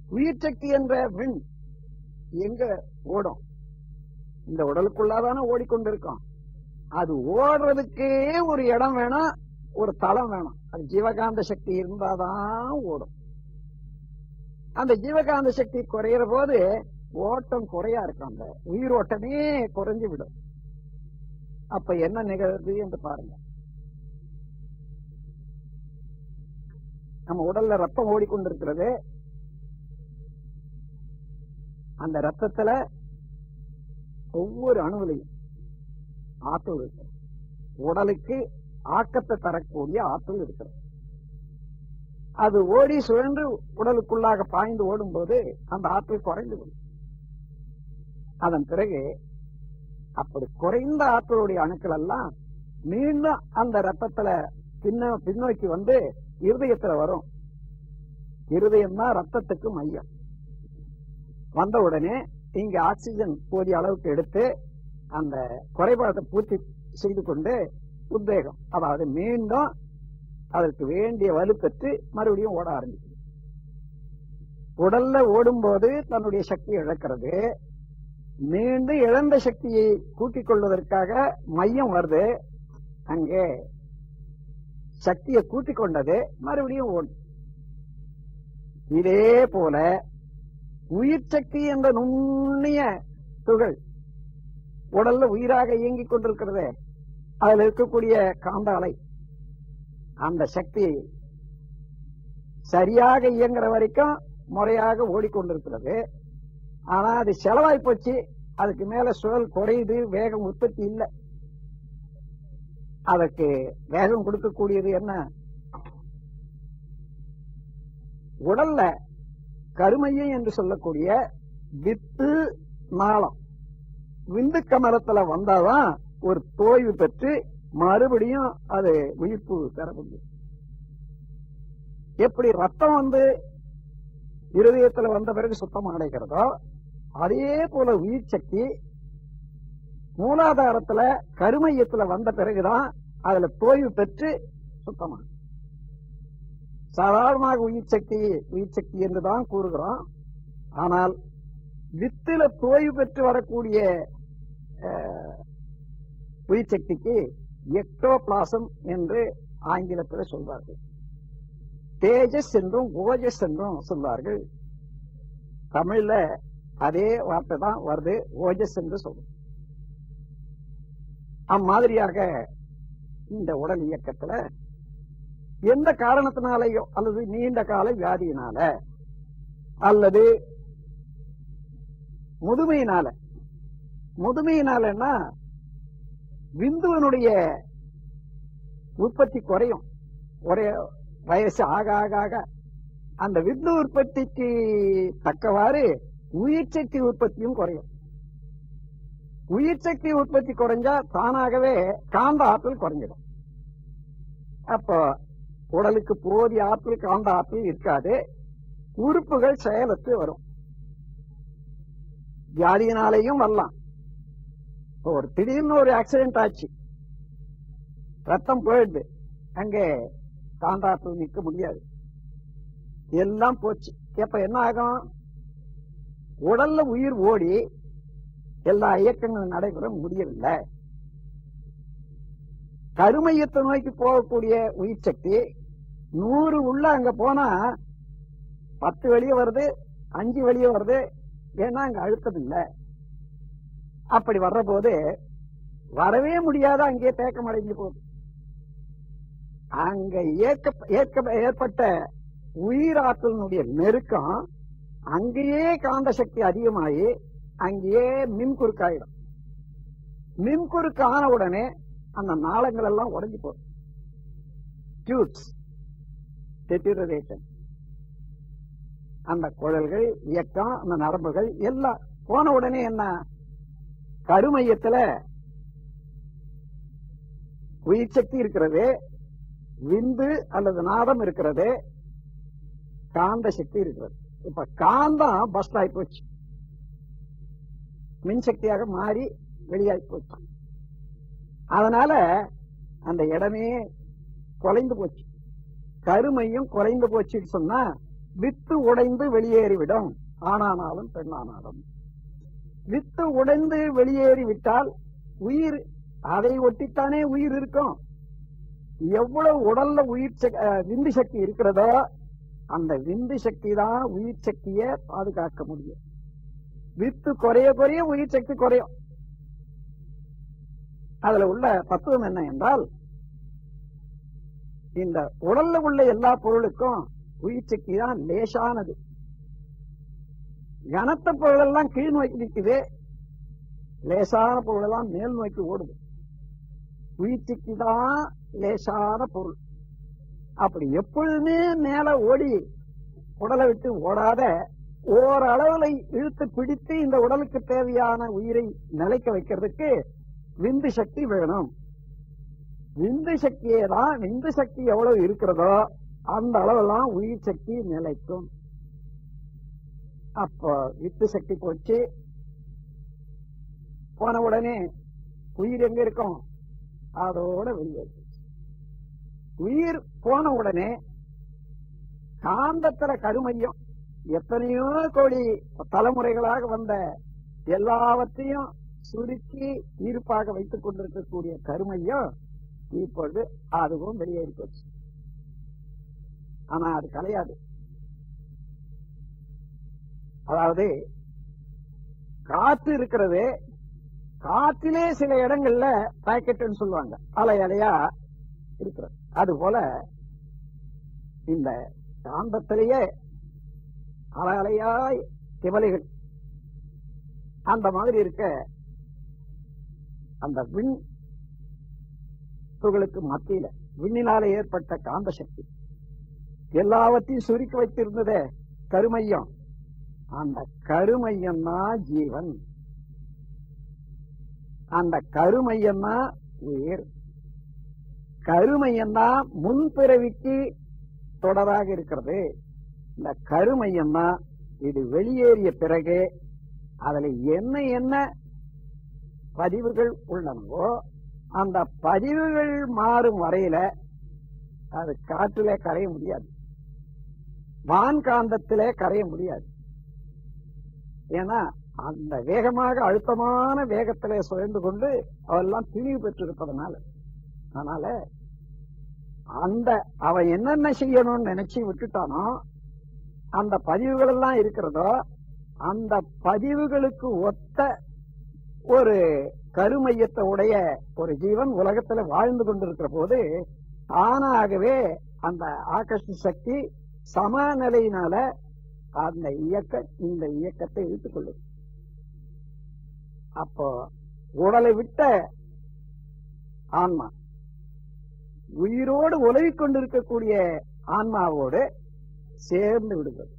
உயிர் சக்தி என்ற விண் எங்க ஓடும்? இந்த உடலுக்குள்ளாதானே ஓடிக்கொண்டிருக்கோம். அது ஓடுறதுக்கே ஒரு இடம் வேணும் ஒரு தளம் வேணும் அது ஜீவகாந்த சக்தி இருந்தாதான் ஓடும். அந்த ஜீவகாந்த சக்தி குறையிற போது ஓட்டம் குறையா இருக்கும். அந்த உயிரோட்டமே குறைஞ்சு விடும். அப்ப என்ன நிகழ்வு என்று பாருங்க. நம்ம உடல்ல ரத்தம் ஓடிக்கொண்டிருக்கிறது. அந்த ரத்தத்துல ஒவ்வொரு அணுவிலையும் ஆற்றல் இருக்கு. உடலுக்கு ஆக்கத்தை தரக்கூடிய ஆற்றல் இருக்கிறது அது ஓடி சுழன்று உடலுக்குள்ளாக பாய்ந்து ஓடும்போது அந்த ஆற்றல் குறைந்து விடும். அதன் பிறகு அப்படி குறைந்த ஆற்றலுடைய அணுக்கள் எல்லாம் மீண்டும் அந்த ரத்தத்துல பின்ன பின்னோக்கி வந்து இருதயத்துல வரும். இருதயம் தான் ரத்தத்துக்கு மையம். வந்த உடனே இங்க ஆக்சிஜன் போதிய அளவுக்கு எடுத்து அந்த குறைபாடத்தை பூர்த்தி செய்து கொண்டு உத்வேகம். அதாவது மீண்டும் அதற்கு வேண்டிய வலுப்பெற்று மறுபடியும் ஓட ஆரம்பிக்கும். உடல்ல ஓடும்போது தன்னுடைய சக்தியை இழக்கிறது. மீண்டும் இழந்த சக்தியை கூட்டிக் கொள்வதற்காக மையம் வருது. அங்கே சக்தியை கூட்டிக் கொண்டது மறுபடியும் ஓடும் இதே போல உயிர் சக்தி என்ற நுண்ணிய துகள் உடல்ல உயிராக இயங்கிக் கொண்டிருக்கிறது. அதுல இருக்கக்கூடிய காந்த அலை அந்த சக்தி சரியாக இயங்குற வரைக்கும் முறையாக ஓடிக்கொண்டிருக்கிறது. ஆனா அது செலவாய் போச்சு. அதுக்கு மேல சுழல் குறையுது வேகம் உற்பத்தி இல்லை. அதற்கு வேகம் கொடுக்கக்கூடியது என்ன? உடல்ல கருமையம் என்று சொல்லக்கூடிய வித்து நாளம் விந்து கமலத்துல வந்தாதான் ஒரு தோய்வு பெற்று மறுபடியும் அது உயிர்ப்பு பெற முடியும். எப்படி ரத்தம் வந்து இருதயத்துல வந்த பிறகு சுத்தம் அடைகிறதோ அதே போல உயிர் சக்தி மூலாதாரத்துல கருமையத்துல வந்த பிறகுதான் அதுல தோய்வு பெற்று சுத்தமா சாதாரணமாக உயிர் சக்தி உயிர் சக்தி என்றுதான் கூறுகிறோம். ஆனால் வித்துல தோய்வு பெற்று வரக்கூடிய உயிர் சக்திக்கு எக்டோபிளாசம் என்று ஆங்கிலத்தில் சொல்வார்கள். தேஜஸ் என்றும் ஓஜஸ் என்றும் சொல்வார்கள். தமிழ்ல அதே வார்த்தை தான் வருது ஓஜஸ் என்று சொல்லும் அம்மாதிரியாக இந்த உடல் இயக்கத்துல எந்த காரணத்தினாலேயோ அல்லது நீண்ட கால வியாதியினால அல்லது முதுமையினால முதுமையினாலன்னா விந்துவனுடைய உற்பத்தி குறையும். ஒரே வயசு ஆக ஆக ஆக. அந்த விந்து உற்பத்திக்கு தக்கவாறு உயிர் சக்தி உற்பத்தியும் குறையும். உயிர் சக்தி உற்பத்தி குறைஞ்சா தானாகவே காந்த ஆற்றல் குறைஞ்சிடும். அப்போ உடலுக்கு போதிய ஆற்றல் காந்த ஆற்றல் இருக்காது. உறுப்புகள் செயலுக்கு வரும். வியாதியினாலேயும் வரலாம். ஒரு திடீர்னு ஒரு ஆக்சிடென்ட் ஆச்சு. ரத்தம் போயிடுது. அங்கே காந்தாற்றல் நிற்க முடியாது. எல்லாம் போச்சு. எப்ப என்ன ஆகும்? உடல்ல உயிர் ஓடி எல்லா இயக்கங்களும் நடைபெற முடியவில்லை. கருமையத்தை நோக்கி போகக்கூடிய உயிர் சக்தி நூறு உள்ள அங்க போனா பத்து வெளியே வருது அஞ்சு வெளியே வருது ஏன்னா அங்க அழுத்தம் இல்லை. அப்படி வர்ற போது வரவே முடியாத அங்கே தேக்கம் அடைஞ்சு போகுது. அங்க ஏற்க ஏற்க ஏற்பட்ட உயிராற்றலினுடைய நெருக்கம் அங்கேயே காந்த சக்தி அதிகமாகி அங்கேயே மின் மின்குறுக்கு ஆன உடனே அந்த நாளங்கள் எல்லாம் உடஞ்சி போகும். டியூப்ஸ் டெட்டிரேஷன் அந்த குழல்கள் இயக்கம் அந்த நரம்புகள் எல்லாம் போன உடனே என்ன? கருமையத்துல உயிர் சக்தி இருக்கிறது விந்து அல்லது நாதம் இருக்கிறது காந்த சக்தி இருக்கிறது. இப்ப காந்தம் பஸ்ட் ஆகி போச்சு. மின்சக்தியாக மாறி வெளியாகி போச்சு. அதனால அந்த இடமே குலைந்து போச்சு. கருமையும் குறைந்து போச்சுன்னு சொன்னா வித்து உடைந்து வெளியேறிவிடும். ஆணானாலும் பெண்ணானாலும். வித்து உடைந்து வெளியேறி விட்டால் உயிர் அதை ஒட்டித்தானே உயிர் இருக்கும். எவ்வளவு உடல்ல உயிர் விந்து சக்தி இருக்கிறதோ அந்த விந்து சக்தி தான் உயிர் சக்தியை பாதுகாக்க முடியும். வித்து குறைய குறைய உயிர் சக்தி குறையும். அதுல உள்ள தத்துவம் என்ன என்றால் இந்த உடல்ல உள்ள எல்லா பொருளுக்கும் உயிர் சக்தி தான் லேசானது. கனத்த பொருள் எல்லாம் கீழ் நோக்கி நிற்குது. லேசான பொருள் எல்லாம் மேல் நோக்கி ஓடுது. உயிர் சக்தி தான் லேசான பொருள். அப்படி எப்பொழுதுமே மேல ஓடி உடலை விட்டு ஓடாத ஓரளவுல இழுத்து பிடித்து இந்த உடலுக்கு தேவையான உயிரை நிலைக்க வைக்கிறதுக்கு விந்து சக்தி வேணும். விந்து சக்தியே தான் விந்து சக்தி எவ்வளவு இருக்கிறதோ அந்த அளவெல்லாம் உயிர் சக்தி நிலைக்கும். அப்போ வித்து சக்தி போச்சு. போன உடனே உயிர் எங்க இருக்கும்? அதோட வெளியே. உயிர் போன உடனே காந்தத்துல கருமையம் எத்தனையோ கோடி தலைமுறைகளாக வந்த எல்லாவற்றையும் சுருக்கி ஈர்ப்பாக வைத்துக் கொண்டிருக்கக்கூடிய கருமையம் இப்பொழுது அதுவும் வெளியேறி போச்சு ஆனா அது கலையாது. அதாவது காற்று இருக்கிறது காற்றிலே சில இடங்கள்ல பாக்கெட்னு சொல்லுவாங்க. அலை அலையா இருக்கிறது. அது போல இந்த காந்தத்திலேயே அலை அலையாய் திவலைகள் அந்த மாதிரி இருக்க அந்த விண் துகளுக்கு மத்தியில விண்ணினால ஏற்பட்ட காந்த சக்தி. எல்லாவற்றையும் சுருக்கி வைத்திருந்ததே கருமையம். அந்த கருமையம் தான் ஜீவன். அந்த கருமையம் தான் உயிர். கருமையம் தான் முன்பிறவிக்கு தொடராக இருக்கிறது. இந்த கருமையம் தான் இது வெளியேறிய பிறகு அதுல என்ன என்ன பதிவுகள் உள்ளனவோ அந்த பதிவுகள் மாறும் வரையில அது காற்றிலே கரைய முடியாது. வான்காந்தத்திலே கரைய முடியாது. ஏன்னா அந்த வேகமாக அழுத்தமான வேகத்திலே சுழந்து கொண்டு அவெல்லாம் திணிவு பெற்றிருப்பதனால. அதனால அந்த அவன் என்னென்ன செய்யணும்னு நினைச்சு விட்டுட்டானோ அந்த பதிவுகள் எல்லாம் இருக்கிறதோ அந்த பதிவுகளுக்கு ஒத்த ஒரு கருமையத்தை உடைய ஒரு ஜீவன் உலகத்துல வாழ்ந்து கொண்டிருக்கிற போது தானாகவே அந்த ஆகர்ஷ சக்தி சமநிலையினால அந்த இயக்க இந்த இயக்கத்தை இழுத்துக்கொள்ளும் அப்போ உடலை விட்ட ஆன்மா உயிரோடு உலவிக் கொண்டிருக்கக்கூடிய ஆன்மாவோடு சேர்ந்து விடுவது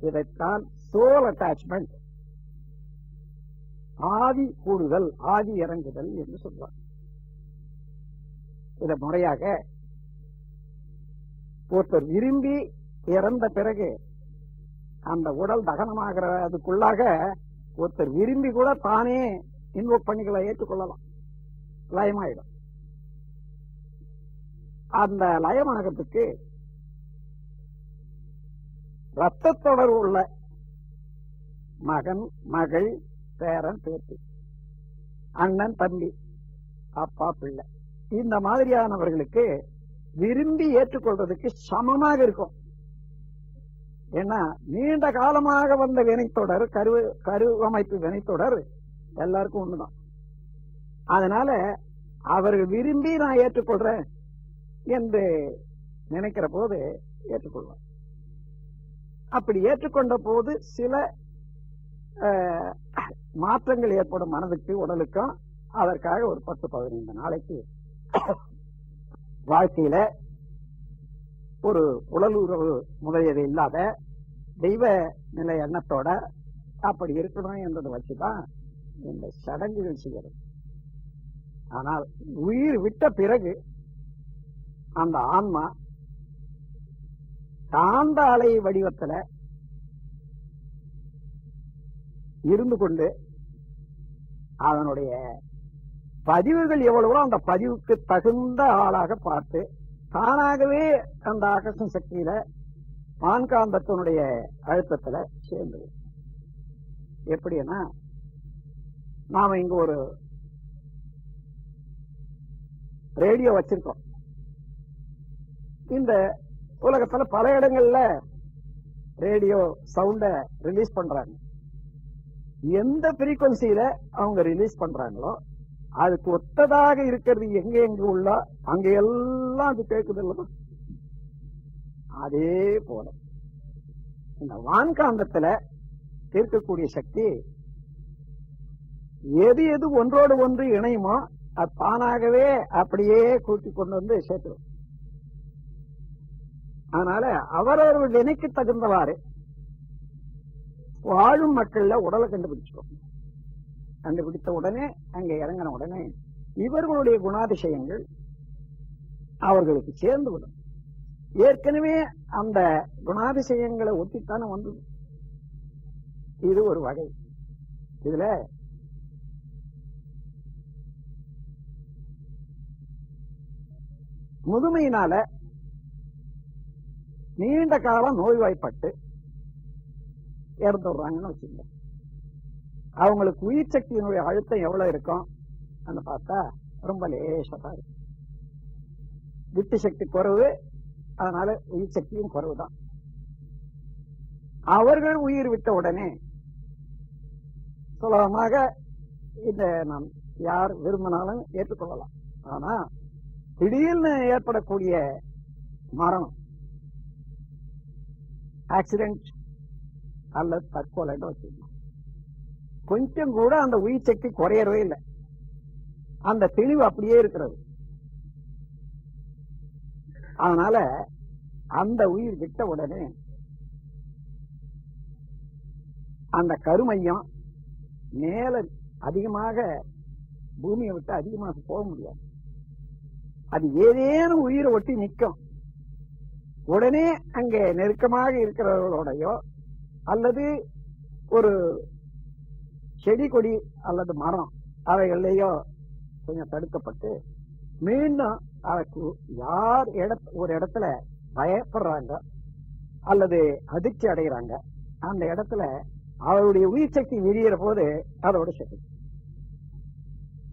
இதைத்தான் சோல் அட்டாச்மெண்ட் ஆதி கூடுதல் ஆதி இறங்குதல் என்று சொல்வார். இதை முறையாக ஒருத்தர் விரும்பி இறந்த பிறகு அந்த உடல் தகனமாகிறதுக்குள்ளாக ஒருத்தர் விரும்பி கூட தானே இன்வோக் பண்ணிகளை ஏற்றுக்கொள்ளலாம். லயமாயிடும். அந்த லயமாகத்துக்கு ரத்த தொடர்பு உள்ள மகன் மகள் பேரன் பேத்தி அண்ணன் தம்பி அப்பா பிள்ளை. இந்த மாதிரியானவர்களுக்கு விரும்பி ஏற்றுக்கொள்றதுக்கு சமமாக இருக்கும். ஏன்னா நீண்ட காலமாக வந்த வினைத்தொடர் கரு கருவமைப்பு வினைத்தொடர் எல்லாருக்கும் ஒண்ணுதான். அதனால அவர்கள் விரும்பி நான் ஏற்றுக்கொள்றேன். என்று நினைக்கிற போது ஏற்றுக்கொள்வார் அப்படி ஏற்றுக்கொண்ட போது சில மாற்றங்கள் ஏற்படும் மனதுக்கு உடலுக்கும். அதற்காக ஒரு பத்து பதினைந்து நாளைக்கு வாழ்க்கையில ஒரு உடல் உறவு முதலியது இல்லாத தெய்வ நிலை எண்ணத்தோட அப்படி இருக்கணும் என்றதை வச்சுதான் இந்த சடங்குகள் செய்யறது. ஆனால் உயிர் விட்ட பிறகு அந்த ஆன்மா காந்த அலை வடிவத்துல இருந்து கொண்டு அதனுடைய பதிவுகள் எவ்வளவோ அந்த பதிவுக்கு தகுந்த ஆளாக பார்த்து தானாகவே அந்த ஆகர்ஷன் சக்தியில வான்காந்தத்தினுடைய அழுத்தத்துல சேர்ந்தது. எப்படின்னா நாம இங்க ஒரு ரேடியோ வச்சிருக்கோம். இந்த உலகத்துல பல இடங்கள்ல ரேடியோ சவுண்ட ரிலீஸ் பண்றாங்க. எந்த பிரீக்வன்சியில அவங்க ரிலீஸ் பண்றாங்களோ அதுக்கு ஒத்ததாக இருக்கிறது எங்க எங்க உள்ள அங்க எல்லாம் அது கேட்குது இல்லமா அதே போல இந்த வான்காந்தத்துல இருக்கக்கூடிய சக்தி எது எது ஒன்றோடு ஒன்று இணையுமோ அது தானாகவே அப்படியே கூட்டி கொண்டு வந்து சேர்த்துடும் அதனால அவரவர்கள் நினைக்கு தகுந்தவாறு வாழும் மக்கள்ல உடலை கண்டுபிடிச்சிடும் கண்டுபிடித்த உடனே அங்க இறங்கின உடனே இவர்களுடைய குணாதிசயங்கள் அவர்களுக்கு சேர்ந்து விடும் ஏற்கனவே அந்த குணாதிசயங்களை ஒத்தித்தானே வந்தது. இது ஒரு வகை. இதுல முதுமையினால நீண்ட காலம் நோய்வாய்ப்பட்டு இறந்துடுறாங்கன்னு வச்சுங்க. அவங்களுக்கு உயிர் சக்தியினுடைய அழுத்தம் எவ்வளவு இருக்கும்? அந்த பார்த்தா ரொம்ப லேசதா இருக்கும். விட்டு சக்தி குறைவு அதனால உயிர் சக்தியும் குறைவுதான். அவர்கள் உயிர் விட்ட உடனே சுலபமாக இந்த நாம் யார் விரும்பினாலும் ஏற்றுக்கொள்ளலாம். ஆனா திடீர்னு ஏற்படக்கூடிய மரணம் ஆக்சிடென்ட் அல்லது தற்கொலைன்னு வச்சுக்கணும் கொஞ்சம் கூட அந்த உயிர் சக்தி குறையறவே இல்லை. அந்த தெளிவு அப்படியே இருக்கிறது. அதனால அந்த உயிர் விட்ட உடனே அந்த கருமையம் மேல அதிகமாக பூமியை விட்டு அதிகமாக போக முடியாது. அது ஏதேனும் உயிரை ஒட்டி நிற்கும். உடனே அங்கே நெருக்கமாக இருக்கிறவர்களோடையோ அல்லது ஒரு செடி கொடி அல்லது மரம் அவைகள்லயோ கொஞ்சம் தடுக்கப்பட்டு மீண்டும் அதற்கு யார் இட ஒரு இடத்துல பயப்படுறாங்க அல்லது அதிர்ச்சி அடைகிறாங்க அந்த இடத்துல அவருடைய உயிர் சக்தி விரிகிற போது அதோட சக்தி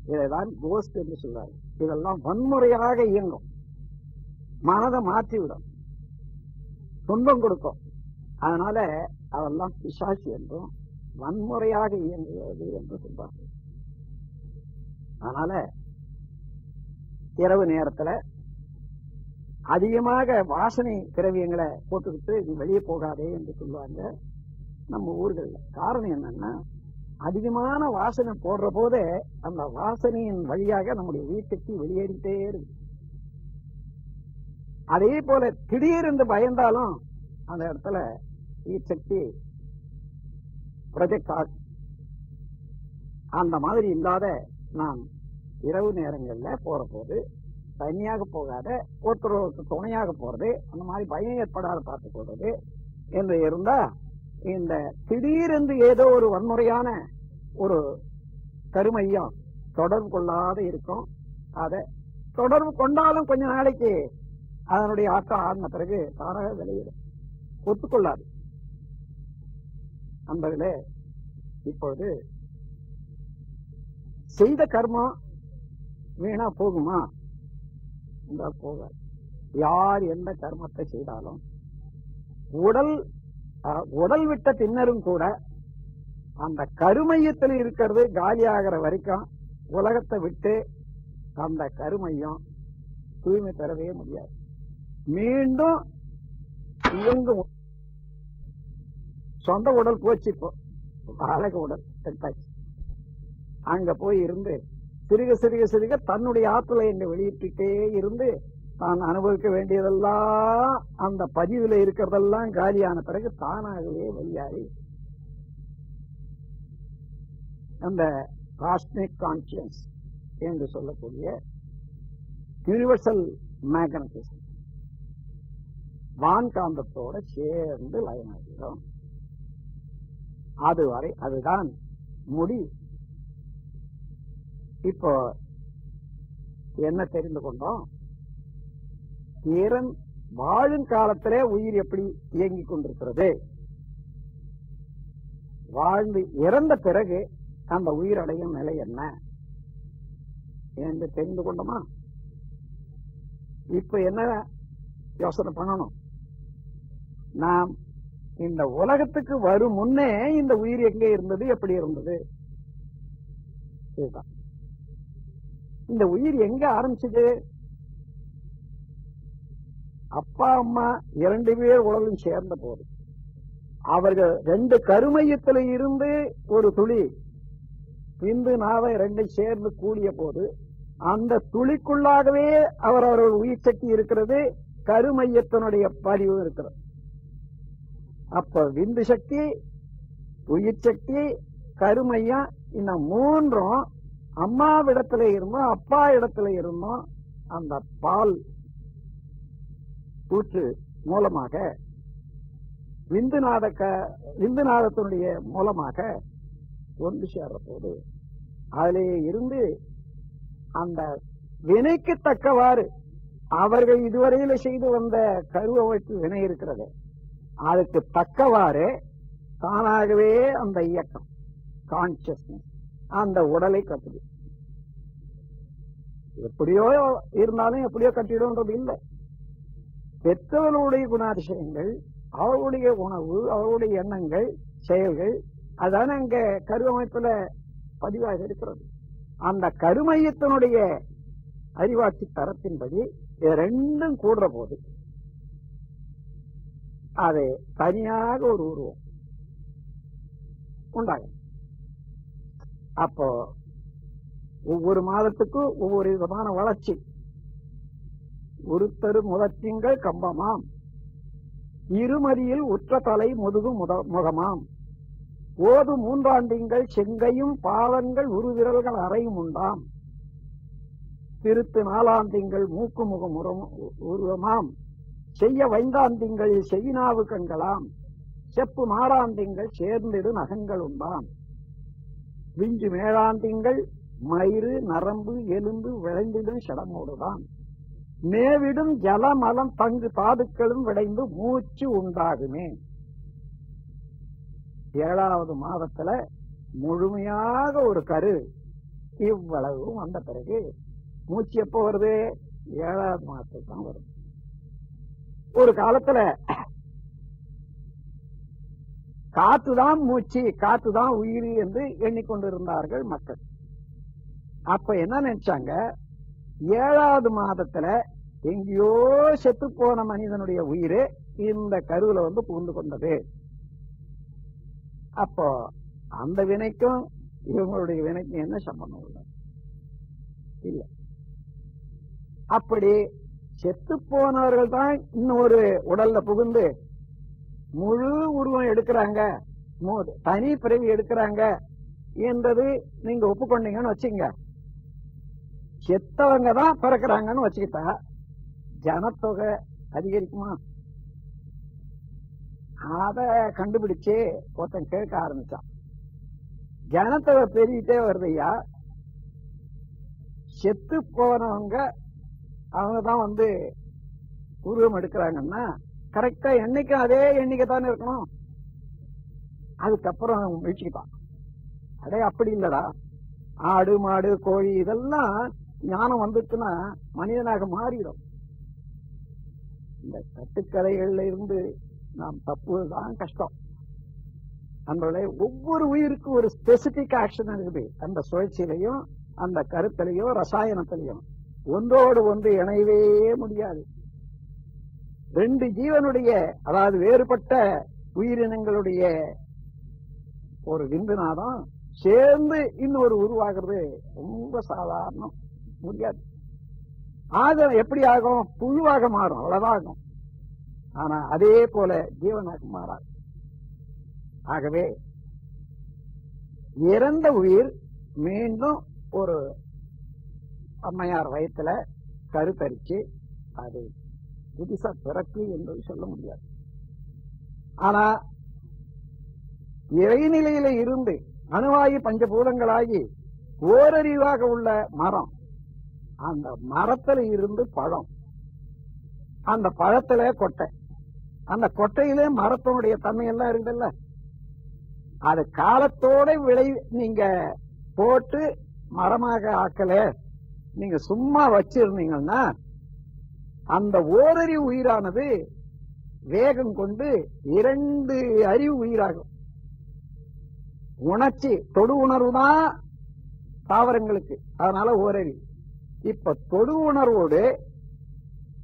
இதைதான் கோஸ்ட் என்று சொல்றாரு இதெல்லாம் வன்முறையாக இயங்கும். மனதை மாற்றிவிடும். துன்பம் கொடுக்கும். அதனால அதெல்லாம் பிசாசி என்றும் வன்முறையாக இயங்குகிறது என்று சொல்வார்கள் அதனால இரவு நேரத்துல அதிகமாக வாசனை திரவியங்களை போட்டுக்கிட்டு இது வெளியே போகாதே என்று சொல்லுவாங்க நம்ம ஊர்கள்ல. காரணம் என்னன்னா அதிகமான வாசனை போடுற போதே அந்த வாசனையின் வழியாக நம்முடைய வீட்டுக்கு வெளியேறிட்டே இருக்கு அதே போல திடீரென்று பயந்தாலும் அந்த இடத்துல சக்தி ப்ரொஜெக்ட் ஆகும். அந்த மாதிரி இல்லாத நாம் இரவு நேரங்களில் போகிற போது தனியாக போகாத ஒருத்தருக்கு துணையாக போறது அந்த மாதிரி பயம் ஏற்படாத பார்த்துக்கொள்வது என்று இருந்தால் இந்த திடீரென்று ஏதோ ஒரு வன்முறையான ஒரு கருமையம் தொடர்பு கொள்ளாத இருக்கும். அதை தொடர்பு கொண்டாலும் கொஞ்ச நாளைக்கு அதனுடைய ஆட்டம் ஆடின பிறகு தானாக விளையிடும். ஒத்துக்கொள்ளாது. அன்பர்களே இப்பொழுது செய்த கர்மம் வீணா போகுமா? என்றால் போகாது. யார் எந்த கர்மத்தை செய்தாலும் உடல் உடல் விட்ட பின்னரும் கூட அந்த கருமையத்தில் இருக்கிறது காலியாகிற வரைக்கும் உலகத்தை விட்டு அந்த கருமையம் தூய்மை பெறவே முடியாது. மீண்டும் இயங்கும் சொந்த உடல் போச்சு இப்போ அழகு உடல் செத்தாச்சு அங்க போய் இருந்து சிறுக சிறுக சிறுக தன்னுடைய ஆற்றலை என்னை வெளியிட்டுட்டே இருந்து தான் அனுபவிக்க வேண்டியதெல்லாம் அந்த பதிவுல இருக்கிறதெல்லாம் காலியான பிறகு தானாகவே வெளியாகி அந்த காஸ்மிக் கான்சியன்ஸ் என்று சொல்லக்கூடிய யூனிவர்சல் மேக்னட்டிசம் வான்காந்தத்தோட சேர்ந்து லயமாகிறோம் அதுவரை அதுதான் முடி. இப்போ என்ன தெரிந்து கொண்டோம்? இறன் வாழும் காலத்திலே உயிர் எப்படி இயங்கிக் கொண்டிருக்கிறது? வாழ்ந்து இறந்த பிறகு அந்த உயிர் அடையும் நிலை என்ன? என்று தெரிந்து கொண்டோமா? இப்ப என்ன யோசனை பண்ணணும்? நாம் இந்த உலகத்துக்கு வரும் முன்னே இந்த உயிர் எங்கே இருந்தது எப்படி இருந்தது? இதுதான். இந்த உயிர் எங்க ஆரம்பிச்சது? அப்பா அம்மா இரண்டு பேர் உலகம் சேர்ந்த போது. அவர்கள் ரெண்டு கருமையத்தில் இருந்து ஒரு துளி பிந்து நாவை ரெண்டை சேர்ந்து கூடிய போது அந்த துளிக்குள்ளாகவே அவர் அவர்கள் உயிர் சக்தி இருக்கிறது கருமையத்தினுடைய பதிவு இருக்கிறது. அப்ப விந்து சக்தி உயிர் சக்தி கருமையம் இந்த மூன்றும் அம்மாவிடத்துல இருந்தோம் அப்பா இடத்துல இருந்தோம். அந்த பால் பூச்சு மூலமாக விந்துநாத க விந்துநாதத்தினுடைய மூலமாக ஒன்று சேர்ற போது அதிலே இருந்து அந்த வினைக்கு தக்கவாறு அவர்கள் இதுவரையில செய்து வந்த கருவமைப்பு வினை இருக்கிறது. அதுக்கு தக்கவாறு தானாகவே அந்த இயக்கம் கான்சியஸ்னஸ் அந்த உடலை கட்டுது. எப்படியோ இருந்தாலும் எப்படியோ கட்டிடும்ன்றது இல்லை. பெற்றவர்களுடைய குணாதிசயங்கள் அவருடைய உணவு அவருடைய எண்ணங்கள் செயல்கள் அதான அங்க கருவமைப்புல பதிவாக இருக்கிறது. அந்த கருமையத்தினுடைய அறிவாட்சி தரத்தின்படி இது ரெண்டும் கூடுற போது அது தனியாக ஒரு உருவம் உண்டாகும். அப்போ ஒவ்வொரு மாதத்துக்கும் ஒவ்வொரு விதமான வளர்ச்சி. ஒருத்தரு முதற்றிங்கள் கம்பமாம். இருமதியில் உற்ற தலை முதுகு முத- முகமாம். ஓது மூன்றாண்டிங்கள் செங்கையும் பாதங்கள் உருவிரல்கள் அறையும் உண்டாம். திருத்து நாலாந்திங்கள் மூக்கு முகம் உருவமாம். செய்ய வைந்தாந்திங்கள் செய்யினாவு கண்களாம் செப்பு மாறாந்திங்கள் சேர்ந்திடு நகங்கள் உண்டாம் விஞ்சு மேலாந்திங்கள் மயிறு நரம்பு எலும்பு விளைந்திடும் சடமோடுதான். மேவிடும் ஜலமலம் தங்கு தாதுக்களும் விளைந்து மூச்சு உண்டாகுமே. ஏழாவது மாதத்துல முழுமையாக ஒரு கரு இவ்வளவும் வந்த பிறகு மூச்சு எப்போ வருது? ஏழாவது மாதத்துக்கு தான் வரும். ஒரு காலத்துல காத்துதான் மூச்சு காத்துதான் உயிர் என்று எண்ணிக்கொண்டிருந்தார்கள் மக்கள். அப்ப என்ன நினைச்சாங்க? ஏழாவது மாதத்துல எங்கேயோ செத்து போன மனிதனுடைய உயிர் இந்த கருவில வந்து புகுந்து கொண்டது. அப்போ அந்த வினைக்கும் இவங்களுடைய வினைக்கும் என்ன சம்பந்தம் இல்லை இல்ல. அப்படி செத்து போனவர்கள் தான் இன்னொரு உடல்ல புகுந்து முழு உருவம் எடுக்கிறாங்க. தனி பிறவி எடுக்கிறாங்க என்றது நீங்க ஒப்புக்கொண்டீங்கன்னு வச்சுங்க செத்தவங்க தான் பிறக்கிறாங்கன்னு வச்சுக்கிட்டா ஜனத்தொகை அதிகரிக்குமா? அத கண்டுபிடிச்சு ஒருத்தன் கேட்க ஆரம்பிச்சான். ஜனத்தொகை பெருகிட்டே வருதுய்யா செத்து போனவங்க அவங்க தான் வந்து உருவம் எடுக்கிறாங்கன்னா கரெக்டா என்னைக்கும் அதே எண்ணிக்கை தானே இருக்கணும். அதுக்கப்புறம் அவன் முயற்சிக்கிட்டான் அடே அப்படி இல்லடா. ஆடு மாடு கோழி இதெல்லாம் ஞானம் வந்துச்சுன்னா மனிதனாக மாறிடும். இந்த கட்டுக்கதைகள்ல இருந்து நாம் தப்புவதுதான் கஷ்டம். நம்மளே ஒவ்வொரு உயிருக்கும் ஒரு ஸ்பெசிபிக் ஆக்ஷன் இருக்குது. அந்த சுழற்சியிலையும் அந்த கருத்திலையும் ரசாயனத்திலையும். ஒன்றோடு ஒன்று இணையவே முடியாது. ரெண்டு ஜீவனுடைய அதாவது வேறுபட்ட உயிரினங்களுடைய ஒரு விந்துனாதான் சேர்ந்து இன்னொரு உருவாகிறது. ரொம்ப சாதாரணம். முடியாது. ஆக எப்படி ஆகும்? புழுவாக மாறும். அவ்வளவுதான் ஆகும் ஆனா அதே போல ஜீவனாக மாறாது. ஆகவே இறந்த உயிர் மீண்டும் ஒரு அம்மையார் வயத்துல கருத்தரிச்சு அது புதுசா பிறக்கு என்று சொல்ல முடியாது. ஆனா இறைநிலையில இருந்து அணுவாகி பஞ்சபூதங்களாகி ஓரறிவாக உள்ள மரம் அந்த மரத்துல இருந்து பழம் அந்த பழத்துல கொட்டை. அந்த கொட்டையிலே மரத்தினுடைய தன்மை எல்லாம் இருக்குல்ல அது காலத்தோட விளை நீங்க போட்டு மரமாக ஆக்கல. நீங்க சும்மா வச்சிருந்தீங்கன்னா அந்த ஓரறிவு உயிரானது வேகம் கொண்டு இரண்டு அறிவு உயிராகும். உணர்ச்சி தொடு உணர்வு தான் தாவரங்களுக்கு அதனால ஓரறிவு. இப்ப தொடு உணர்வோடு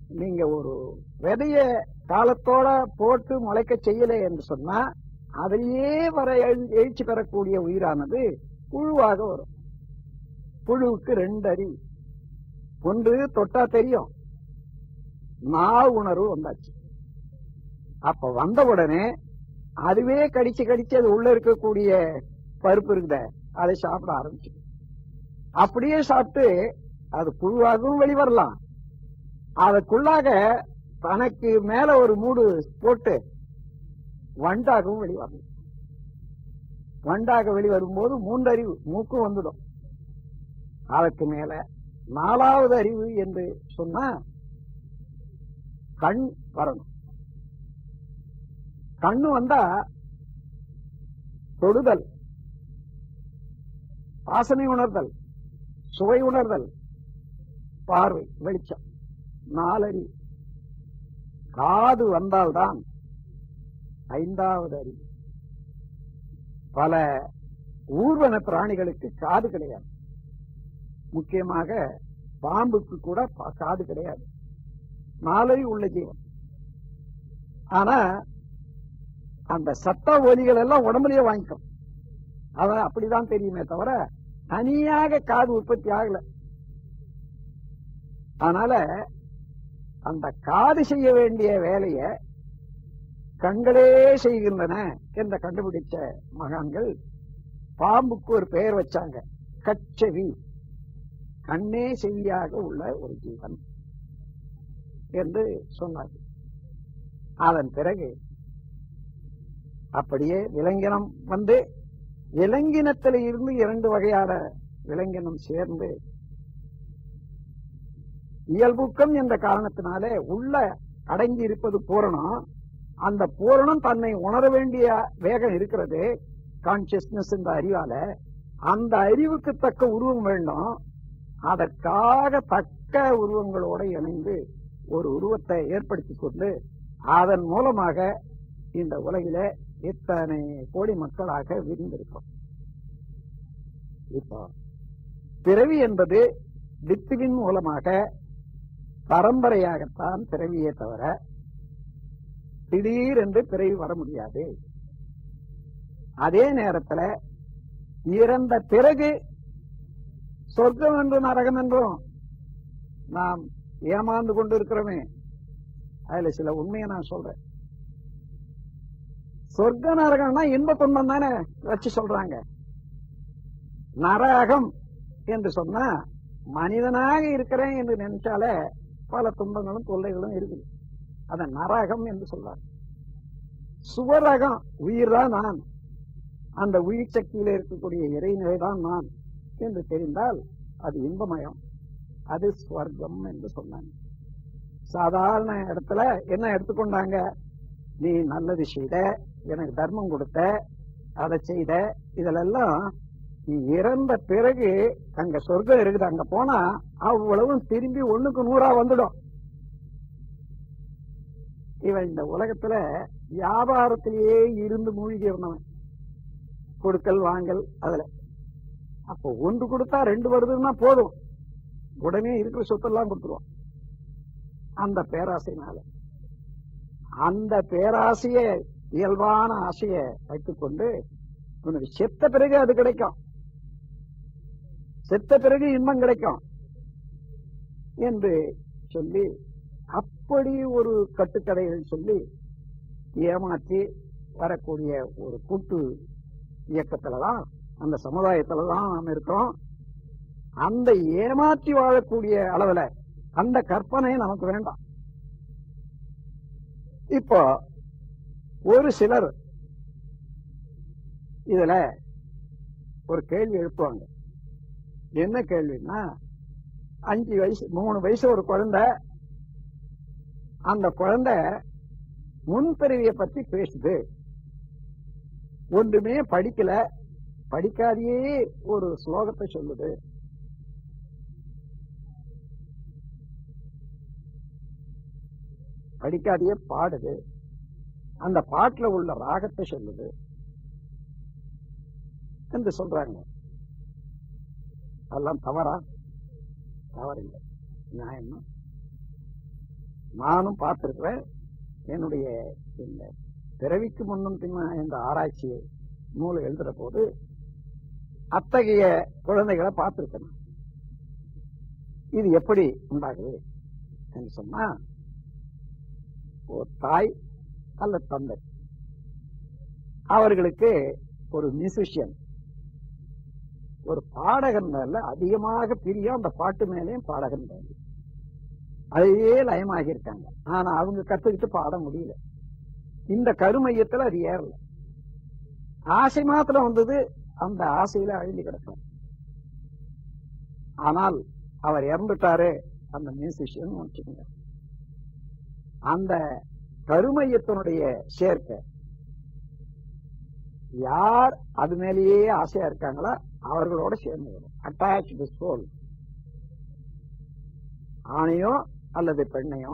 நீங்க ஒரு விதைய காலத்தோட போட்டு முளைக்க செய்யல என்று சொன்னா அதிலேயே வர எழு- எழுச்சி பெறக்கூடிய உயிரானது புழுவாக வரும். புழுவுக்கு ரெண்டு அறிவு. ஒன்று தொட்டா தெரியும். நா உணர்வு வந்தாச்சு. அப்ப வந்த உடனே அதுவே கடிச்சு கடிச்சு அது உள்ள இருக்கக்கூடிய பருப்பு இருக்குத அதை சாப்பிட ஆரம்பிச்சு அப்படியே சாப்பிட்டு அது புழுவாகவும் வெளிவரலாம். அதுக்குள்ளாக தனக்கு மேல ஒரு மூடு போட்டு வண்டாகவும் வெளிவரலாம் வண்டாக வெளிவரும்போது மூன்று அறிவு மூக்கும் வந்துடும். அதற்கு மேல நாலாவது அறிவு என்று சொன்னா கண் வரணும். கண்ணு வந்தா தொடுதல் வாசனை உணர்தல் சுவை உணர்தல் பார்வை வெளிச்சம். நாலறிவு காது வந்தால்தான் ஐந்தாவது அறிவு. பல ஊர்வன பிராணிகளுக்கு காது கிடையாது. முக்கியமாக பாம்புக்கு கூட பா- காது கிடையாது. நாலறிவு உள்ள ஜீவன். ஆனா அந்த சத்த ஒலிகள் எல்லாம் உடம்புலயே வாங்கிக்கும். அவன் அப்படிதான் தெரியுமே தவிர தனியாக காது உற்பத்தி ஆகல. அதனால அந்த காது செய்ய வேண்டிய வேலைய கண்களே செய்கின்றன என்று கண்டுபிடிச்ச மகான்கள் பாம்புக்கு ஒரு பெயர் வச்சாங்க. கச்சவி கண்ணே செவியாக உள்ள ஒரு ஜீவன் என்று சொன்னார். அதன் பிறகு அப்படியே விலங்கினம் வந்து விலங்கினத்தில் இருந்து இரண்டு வகையான விலங்கினம் சேர்ந்து இயல்புக்கம் என்ற காரணத்தினாலே உள்ள அடங்கி இருப்பது பூரணம். அந்த பூரணம் தன்னை உணர வேண்டிய வேகம் இருக்கிறது கான்சியஸ்னஸ் என்ற அறிவால. அந்த அறிவுக்கு தக்க உருவம் வேண்டும். அதற்காக தக்க உருவங்களோட இணைந்து ஒரு உருவத்தை ஏற்படுத்தி கொண்டு அதன் மூலமாக இந்த உலகில இத்தனை கோடி மக்களாக விரிந்திருக்கும். இப்போ பிறவி என்பது வித்துவின் மூலமாக பரம்பரையாகத்தான் பிறவியே தவிர திடீரென்று பிறவி வர முடியாது. அதே நேரத்துல இறந்த பிறகு சொர்க்கம் என்றும் நரகம் என்றும் நாம் ஏமாந்து கொண்டு இருக்கிறோமே அதுல சில உண்மையை நான் சொல்றேன். சொர்க்க நரகம்னா இன்ப துன்பம் தானே வச்சு சொல்றாங்க. நரகம் என்று சொன்னா மனிதனாக இருக்கிறேன் என்று நினைச்சாலே பல துன்பங்களும் தொல்லைகளும் இருக்குது. அத நரகம் என்று சொல்றாங்க. சுவரகம் உயிர் தான் நான். அந்த உயிர் சக்தியில இருக்கக்கூடிய இறைநிலை தான் நான். என்று தெரிந்தால் அது இன்பமயம். அது ஸ்வர்க்கம் என்று சொன்னாங்க. சாதாரண இடத்துல என்ன எடுத்துக்கொண்டாங்க? நீ நல்லது செய்த எனக்கு தர்மம் கொடுத்த அதை செய்த இதிலெல்லாம் நீ இறந்த பிறகு அங்க சொர்க்கம் இருக்குது அங்க போனா அவ்வளவும் திரும்பி ஒண்ணுக்கு நூறா வந்துடும். இவன் இந்த உலகத்துல வியாபாரத்திலேயே இருந்து மூழ்கி இருந்தவன். கொடுக்கல் வாங்கல் அதுல அப்போ ஒன்று கொடுத்தா ரெண்டு வருதுன்னா போதும். உடனே இருக்கிற சொத்தெல்லாம் கொடுத்துருவோம். அந்த பேராசைனால அந்த பேராசைய இயல்பான ஆசையை வைத்துக்கொண்டு உனக்கு செத்த பிறகு அது கிடைக்கும். செத்த பிறகு இன்பம் கிடைக்கும். என்று சொல்லி அப்படி ஒரு கட்டுக்கதைகள் சொல்லி ஏமாற்றி வரக்கூடிய ஒரு கூட்டு இயக்கத்துலதான் அந்த சமுதாயத்துலதான் நாம் இருக்கிறோம் அந்த ஏமாற்றி வாழக்கூடிய அளவுல அந்த கற்பனை நமக்கு வேண்டாம். இப்போ ஒரு சிலர் இதுல ஒரு கேள்வி எழுப்புவாங்க. என்ன கேள்வின்னா அஞ்சு வயசு மூணு வயசு ஒரு குழந்தை அந்த குழந்தை முன்பிறவிய பத்தி பேசுது. ஒன்றுமே படிக்கல படிக்காதையே ஒரு ஸ்லோகத்தை சொல்லுது. படிக்காதையே பாடுது. அந்த பாட்டுல உள்ள ராகத்தை சொல்லுது. என்று சொல்றாங்க. அதெல்லாம் தவறா? தவறில்லை. நியாயம்? நானும் பார்த்திருக்கிறேன். என்னுடைய இந்த பிறவிக்கு முன்னும் பின்ன இந்த ஆராய்ச்சியை நூல் எழுதுற போது அத்தகைய குழந்தைகளை பார்த்திருக்கணும். இது எப்படி உண்டாகுது என்று சொன்னா ஒரு தாய் அல்ல தந்தை. அவர்களுக்கு ஒரு மியூசிஷியன் ஒரு பாடகன் மேல அதிகமாக பிரியம் அந்த பாட்டு மேலேயும் பாடகன் மேலே அதையே லயமாகி இருக்காங்க. ஆனா அவங்க கத்துக்கிட்டு பாட முடியல. இந்த கருமையத்துல அது ஏறல. ஆசை மாத்திரம் வந்தது அந்த ஆசையில அழிந்து கிடக்கும். ஆனால் அவர் இறந்துட்டாரு அந்த மியூசிஷியன் வச்சுக்கோங்க அந்த கருமையத்தினுடைய சேர்க்கை. யார் அது மேலேயே ஆசையா இருக்காங்களோ அவர்களோட சேர்ந்து வரும். அட்டாச் சோல் ஆணையோ அல்லது பெண்ணையோ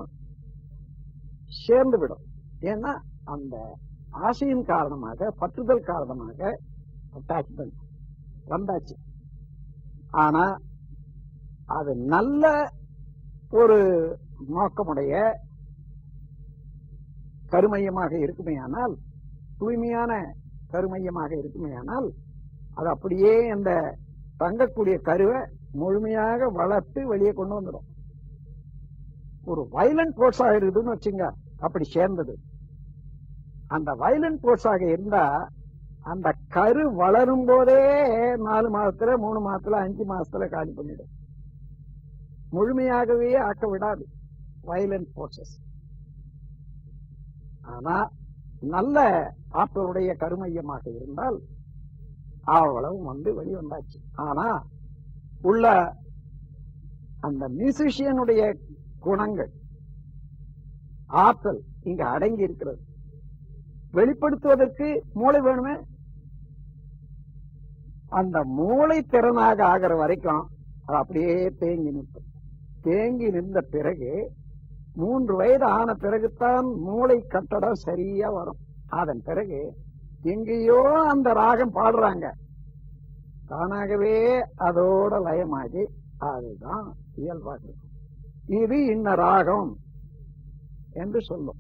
சேர்ந்து விடும். ஏன்னா அந்த ஆசையின் காரணமாக பற்றுதல் காரணமாக அட்டாச்மெண்ட் வந்தாச்சு. ஆனா அது நல்ல ஒரு நோக்கமுடைய கருமையமாக இருக்குமேயானால் தூய்மையான கருமையமாக இருக்குமேயானால் அது அப்படியே அந்த தங்கக்கூடிய கருவை முழுமையாக வளர்த்து வெளியே கொண்டு வந்துடும். ஒரு வயலண்ட் போர்ஸ் ஆகிருதுன்னு வச்சுங்க அப்படி சேர்ந்தது. அந்த வயலண்ட் போர்ஸ் ஆக இருந்தா அந்த கரு வளரும் போதே நாலு மாசத்துல மூணு மாசத்துல அஞ்சு மாசத்துல காலி பண்ணிடும். முழுமையாகவே ஆக்க விடாது. வயலண்ட் போர்சஸ் ஆனா நல்ல ஆற்றலுடைய கருமையமாக இருந்தால் அவ்வளவும் வந்து வெளிவந்தாச்சு. ஆனா உள்ள அந்த மியூசிஷியனுடைய குணங்கள் ஆற்றல் இங்க அடங்கி இருக்கிறது. வெளிப்படுத்துவதற்கு மூளை வேணுமே? அந்த மூளை திறனாக ஆகிற வரைக்கும் அது அப்படியே தேங்கி நிற்கும். தேங்கி நின்ற பிறகு மூன்று வயது ஆன பிறகுதான் மூளை கட்டடம் சரியா வரும். அதன் பிறகு எங்கேயோ அந்த ராகம் பாடுறாங்க. தானாகவே அதோட லயமாகி அதுதான் இயல்பாக இருக்கும். இது இன்ன ராகம் என்று சொல்லும்.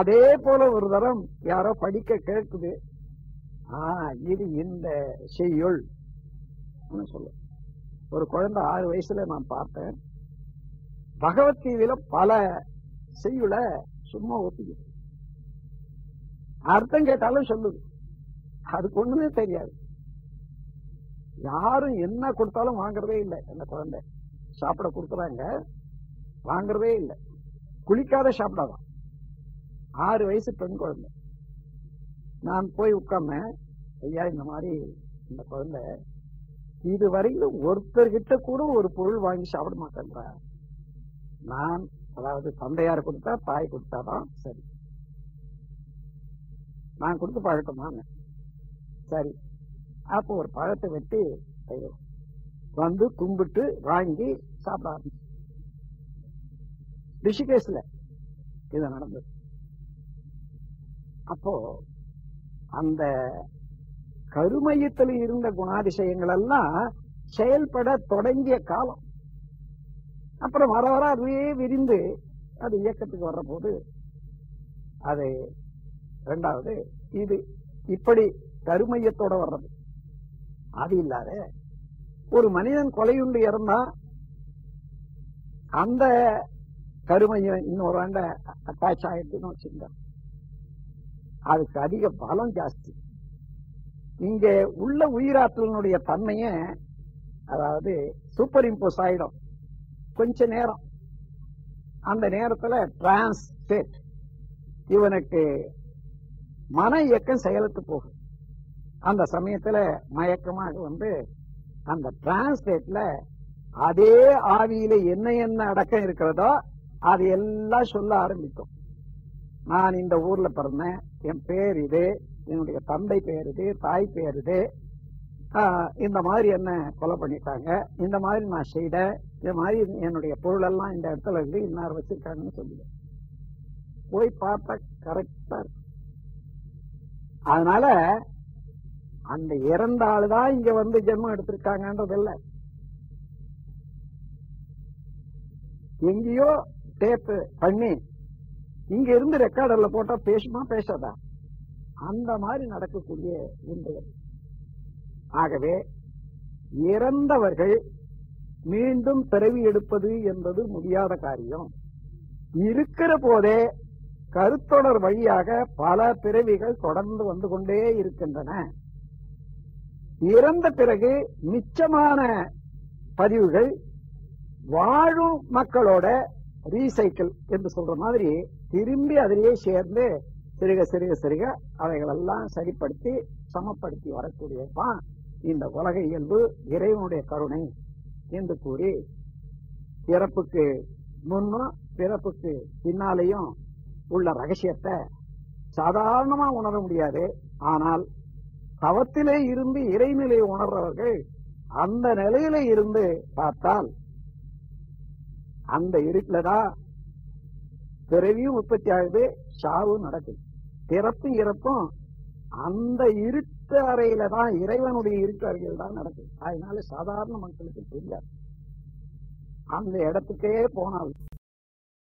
அதே போல ஒரு தரம் யாரோ படிக்க கேட்குது. ஆஹ் இது இந்த செய்யுள். சொல்லு ஒரு குழந்தை ஆறு வயசுல நான் பார்த்தேன். பகவத்கீதையில பல செய்யுள சும்மா ஒப்பிக்குது அர்த்தம் கேட்டாலும் சொல்லுது. அதுக்கு ஒண்ணுமே தெரியாது. யாரும் என்ன கொடுத்தாலும் வாங்குறதே இல்லை அந்த குழந்தை. சாப்பிட கொடுக்குறாங்க வாங்குறதே இல்லை. குளிக்காத சாப்பிடாதான். ஆறு வயசு பெண் குழந்தை. நான் போய் உட்காம ஐயா இந்த மாதிரி இந்த குழந்தை இதுவரையிலும் ஒருத்தர்கிட்ட கூட ஒரு பொருள் வாங்கி சாப்பிட மாட்டேன்றா. நான் அதாவது தந்தையார் கொடுத்தா தாய் கொடுத்தாதான் சரி. நான் கொடுத்து பழக்கமான சரி. அப்போ ஒரு பழத்தை வெட்டி ஐயோ, வந்து கும்பிட்டு வாங்கி சாப்பிட ஆரம்பிச்சு ரிஷிகேஷ்ல இது நடந்தது. அப்போ அந்த கருமையத்தில் இருந்த குணாதிசயங்கள் எல்லாம் செயல்பட தொடங்கிய காலம். அப்புறம் வர வர அதுவே விரிந்து அது இயக்கத்துக்கு வர்ற போது அது ரெண்டாவது இது இப்படி கருமையத்தோட வர்றது. அது இல்லாத ஒரு மனிதன் கொலையுண்டு இறந்தா அந்த கருமையம் இன்னொரு ஆண்ட அட்டாச் ஆயிடுச்சுன்னு வச்சுங்க அதுக்கு அதிக பலம் ஜாஸ்தி. இங்க உள்ள உயிராற்றலினுடைய தன்மைய அதாவது சூப்பர் இம்போஸ் ஆயிடும். கொஞ்ச நேரம். அந்த நேரத்துல டிரான்ஸ்டேட் இவனுக்கு மன இயக்கம் செயலுக்கு போகும். அந்த சமயத்துல மயக்கமாக வந்து அந்த டிரான்ஸ்லேட்ல அதே ஆவியில என்ன என்ன அடக்கம் இருக்கிறதோ அது எல்லாம் சொல்ல ஆரம்பிக்கும். நான் இந்த ஊர்ல பிறந்தேன். என் பேர் இது என்னுடைய தந்தை பேர் இது தாய் பேர் இது. இந்த மாதிரி என்ன கொலை பண்ணிட்டாங்க இந்த மாதிரி நான் செய்தேன் இந்த மாதிரி என்னுடைய பொருளெல்லாம் இந்த இடத்துல இருந்து இன்னார் வச்சிருக்காங்கன்னு சொல்லுவேன் போய் பார்த்தா கரெக்டா அதனால அந்த இறந்த ஆளுதான் இங்க வந்து ஜென்மம் எடுத்திருக்காங்கன்றது இல்ல எங்கேயோ டேப்பு பண்ணி இங்க இருந்து ரெக்கார்டர்ல போட்டா பேசுமா பேசாதா? அந்த மாதிரி நடக்கக்கூடிய உண்டு ஆகவே இறந்தவர்கள் மீண்டும் பிறவி எடுப்பது என்பது முடியாத காரியம். இருக்கிற போதே கருத்தொடர் வழியாக பல பிறவிகள் தொடர்ந்து வந்து கொண்டே இருக்கின்றன. இறந்த பிறகு மிச்சமான பதிவுகள் வாழும் மக்களோட ரீசைக்கிள் என்று சொல்ற மாதிரி திரும்பி அதிலேயே சேர்ந்து சிறுக சிறுக சிறுக அவைகளெல்லாம் சரிப்படுத்தி சமப்படுத்தி வரக்கூடியதான் இந்த உலக இயல்பு இறைவனுடைய கருணை என்று கூறி பிறப்புக்கு முன்னும் பிறப்புக்கு பின்னாலேயும் உள்ள ரகசியத்தை சாதாரணமா உணர முடியாது. ஆனால் தவத்திலே இருந்து இறைநிலை உணர்றவர்கள் அந்த நிலையில இருந்து பார்த்தால் அந்த இருட்டுலதான் பிறவியும் உற்பத்தி ஆகுது சாவும் நடக்குது. பிறப்பும் இறப்பும் அந்த இருட்டு அறையில தான் இறைவனுடைய இருட்டு அறையில் தான் நடக்குது. அதனால சாதாரண மக்களுக்கு தெரியாது. அந்த இடத்துக்கே போனால்